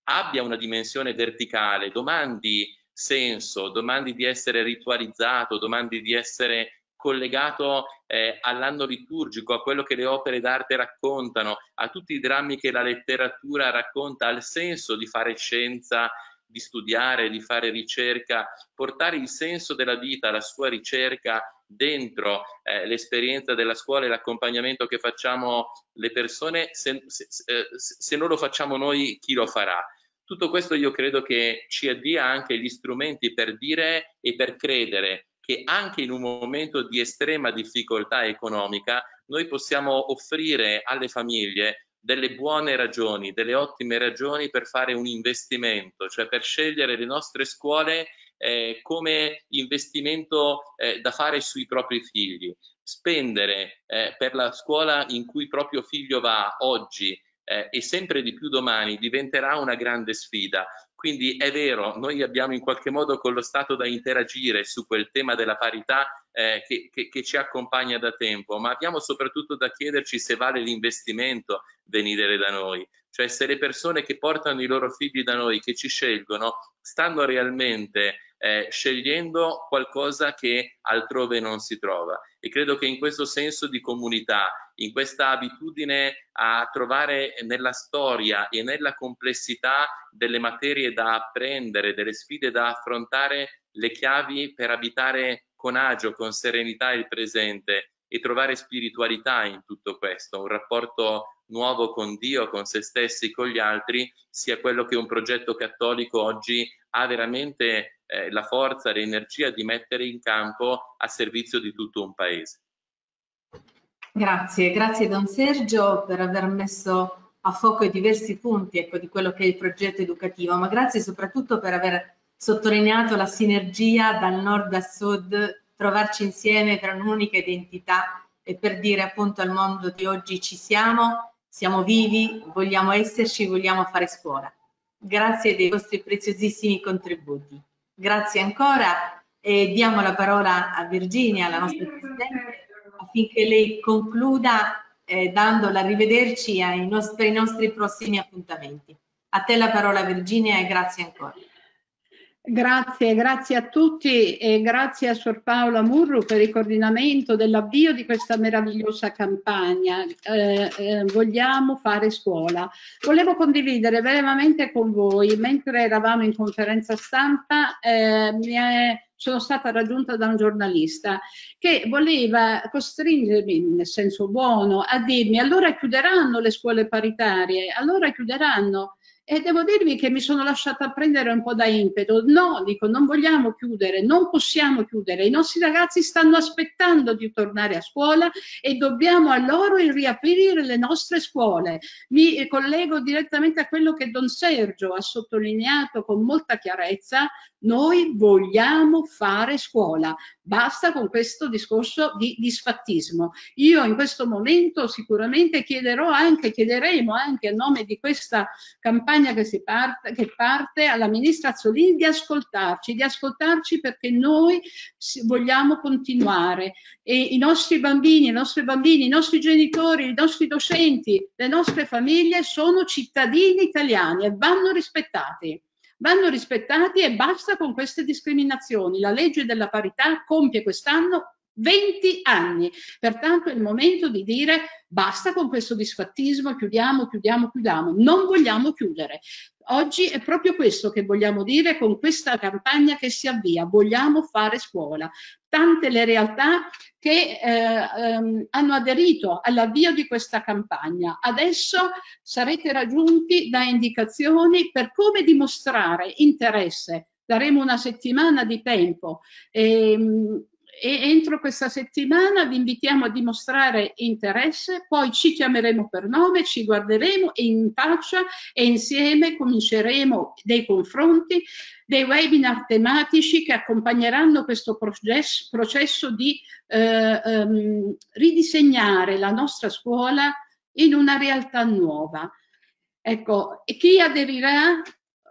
abbia una dimensione verticale, domandi senso, domandi di essere ritualizzato, domandi di essere collegato eh, all'anno liturgico, a quello che le opere d'arte raccontano, a tutti i drammi che la letteratura racconta, al senso di fare scienza, di studiare, di fare ricerca, portare il senso della vita, la sua ricerca dentro eh, l'esperienza della scuola e l'accompagnamento che facciamo le persone, se, se, se, non lo facciamo noi, chi lo farà? Tutto questo io credo che ci dia anche gli strumenti per dire e per credere che anche in un momento di estrema difficoltà economica noi possiamo offrire alle famiglie delle buone ragioni, delle ottime ragioni per fare un investimento, cioè per scegliere le nostre scuole eh, come investimento eh, da fare sui propri figli. Spendere eh, per la scuola in cui proprio figlio va oggi eh, e sempre di più domani diventerà una grande sfida. Quindi è vero, noi abbiamo in qualche modo con lo Stato da interagire su quel tema della parità eh, che, che, che, ci accompagna da tempo, ma abbiamo soprattutto da chiederci se vale l'investimento venire da noi, cioè se le persone che portano i loro figli da noi, che ci scelgono, stanno realmente eh, scegliendo qualcosa che altrove non si trova. E credo che in questo senso di comunità, in questa abitudine a trovare nella storia e nella complessità delle materie da apprendere, delle sfide da affrontare, le chiavi per abitare con agio, con serenità il presente e trovare spiritualità in tutto questo, un rapporto nuovo con Dio, con se stessi, con gli altri, sia quello che un progetto cattolico oggi ha veramente eh, la forza, l'energia di mettere in campo a servizio di tutto un paese. Grazie, grazie Don Sergio per aver messo a fuoco i diversi punti ecco, di quello che è il progetto educativo, ma grazie soprattutto per aver sottolineato la sinergia dal nord al sud, trovarci insieme per un'unica identità e per dire appunto al mondo di oggi ci siamo, siamo vivi, vogliamo esserci, vogliamo fare scuola. Grazie dei vostri preziosissimi contributi. Grazie ancora e diamo la parola a Virginia, la nostra Presidente, affinché lei concluda eh, dando l'arrivederci ai nostri, ai nostri prossimi appuntamenti. A te la parola Virginia e grazie ancora. Grazie, grazie a tutti e grazie a Sor Paola Murru per il coordinamento dell'avvio di questa meravigliosa campagna. Eh, eh, vogliamo fare scuola. Volevo condividere brevemente con voi, mentre eravamo in conferenza stampa, eh, è, sono stata raggiunta da un giornalista che voleva costringermi, nel senso buono, a dirmi allora chiuderanno le scuole paritarie, allora chiuderanno e devo dirvi che mi sono lasciata prendere un po' da impeto. No, dico, non vogliamo chiudere, non possiamo chiudere. I nostri ragazzi stanno aspettando di tornare a scuola e dobbiamo a loro riaprire le nostre scuole. Mi collego direttamente a quello che Don Sergio ha sottolineato con molta chiarezza. Noi vogliamo fare scuola. Basta con questo discorso di disfattismo. Io in questo momento sicuramente chiederò anche, chiederemo anche a nome di questa campagna che, si parte, che parte alla ministra Azzolini di ascoltarci, di ascoltarci perché noi vogliamo continuare e i nostri bambini, i nostri bambini, i nostri genitori, i nostri docenti, le nostre famiglie sono cittadini italiani e vanno rispettati vanno rispettati e basta con queste discriminazioni. La legge della parità compie quest'anno 20 anni. Pertanto è il momento di dire basta con questo disfattismo, chiudiamo, chiudiamo, chiudiamo. Non vogliamo chiudere. Oggi è proprio questo che vogliamo dire con questa campagna che si avvia. Vogliamo fare scuola. Tante le realtà che eh, ehm, hanno aderito all'avvio di questa campagna. Adesso sarete raggiunti da indicazioni per come dimostrare interesse. Daremo una settimana di tempo. Ehm, e entro questa settimana vi invitiamo a dimostrare interesse, poi ci chiameremo per nome, ci guarderemo in faccia e insieme cominceremo dei confronti, dei webinar tematici che accompagneranno questo processo, processo di eh, um, ridisegnare la nostra scuola in una realtà nuova. Ecco, chi aderirà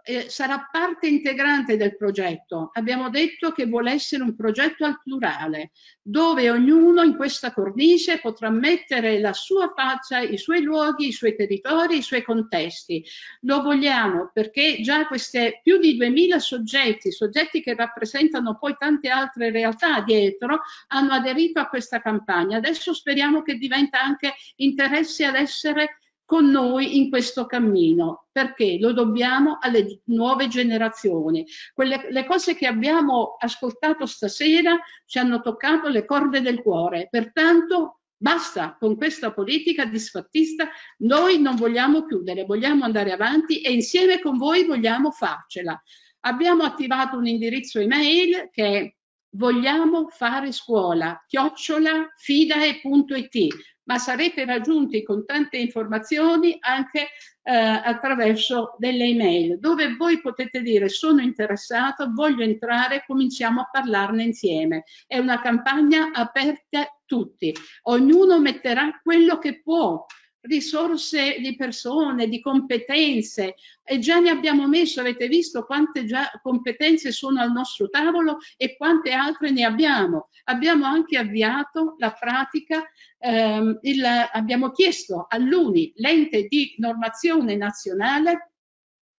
eh, sarà parte integrante del progetto. Abbiamo detto che vuole essere un progetto al plurale, dove ognuno in questa cornice potrà mettere la sua faccia, i suoi luoghi, i suoi territori, i suoi contesti. Lo vogliamo perché già queste più di 2000 soggetti, soggetti che rappresentano poi tante altre realtà dietro, hanno aderito a questa campagna. Adesso speriamo che diventa anche interesse ad essere con noi in questo cammino, perché lo dobbiamo alle nuove generazioni. Quelle, le cose che abbiamo ascoltato stasera ci hanno toccato le corde del cuore, pertanto basta con questa politica disfattista, noi non vogliamo chiudere, vogliamo andare avanti e insieme con voi vogliamo farcela. Abbiamo attivato un indirizzo email che è vogliamo fare scuola, chiocciola fidae.it ma sarete raggiunti con tante informazioni anche eh, attraverso delle email dove voi potete dire sono interessato, voglio entrare, cominciamo a parlarne insieme. È una campagna aperta a tutti, ognuno metterà quello che può risorse di persone, di competenze e già ne abbiamo messo, avete visto quante già competenze sono al nostro tavolo e quante altre ne abbiamo. Abbiamo anche avviato la pratica, ehm, il, abbiamo chiesto all'UNI, l'ente di normazione nazionale,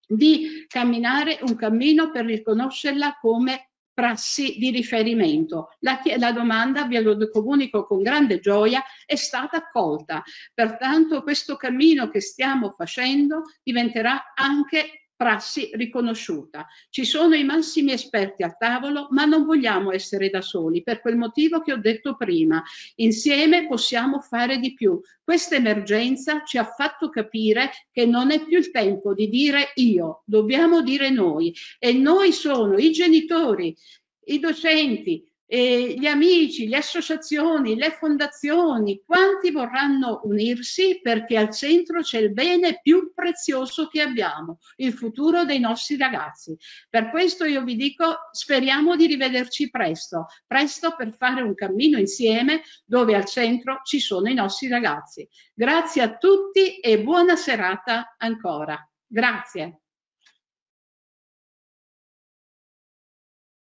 di camminare un cammino per riconoscerla come prassi di riferimento. La, la, domanda, ve lo comunico con grande gioia, è stata accolta. Pertanto questo cammino che stiamo facendo diventerà anche prassi riconosciuta. Ci sono i massimi esperti al tavolo, ma non vogliamo essere da soli per quel motivo che ho detto prima. Insieme possiamo fare di più. Questa emergenza ci ha fatto capire che non è più il tempo di dire io, dobbiamo dire noi. E noi sono i genitori, i docenti, eh, gli amici, le associazioni, le fondazioni, quanti vorranno unirsi perché al centro c'è il bene più prezioso che abbiamo, il futuro dei nostri ragazzi. Per questo io vi dico, speriamo di rivederci presto, presto per fare un cammino insieme dove al centro ci sono i nostri ragazzi. Grazie a tutti e buona serata ancora. Grazie.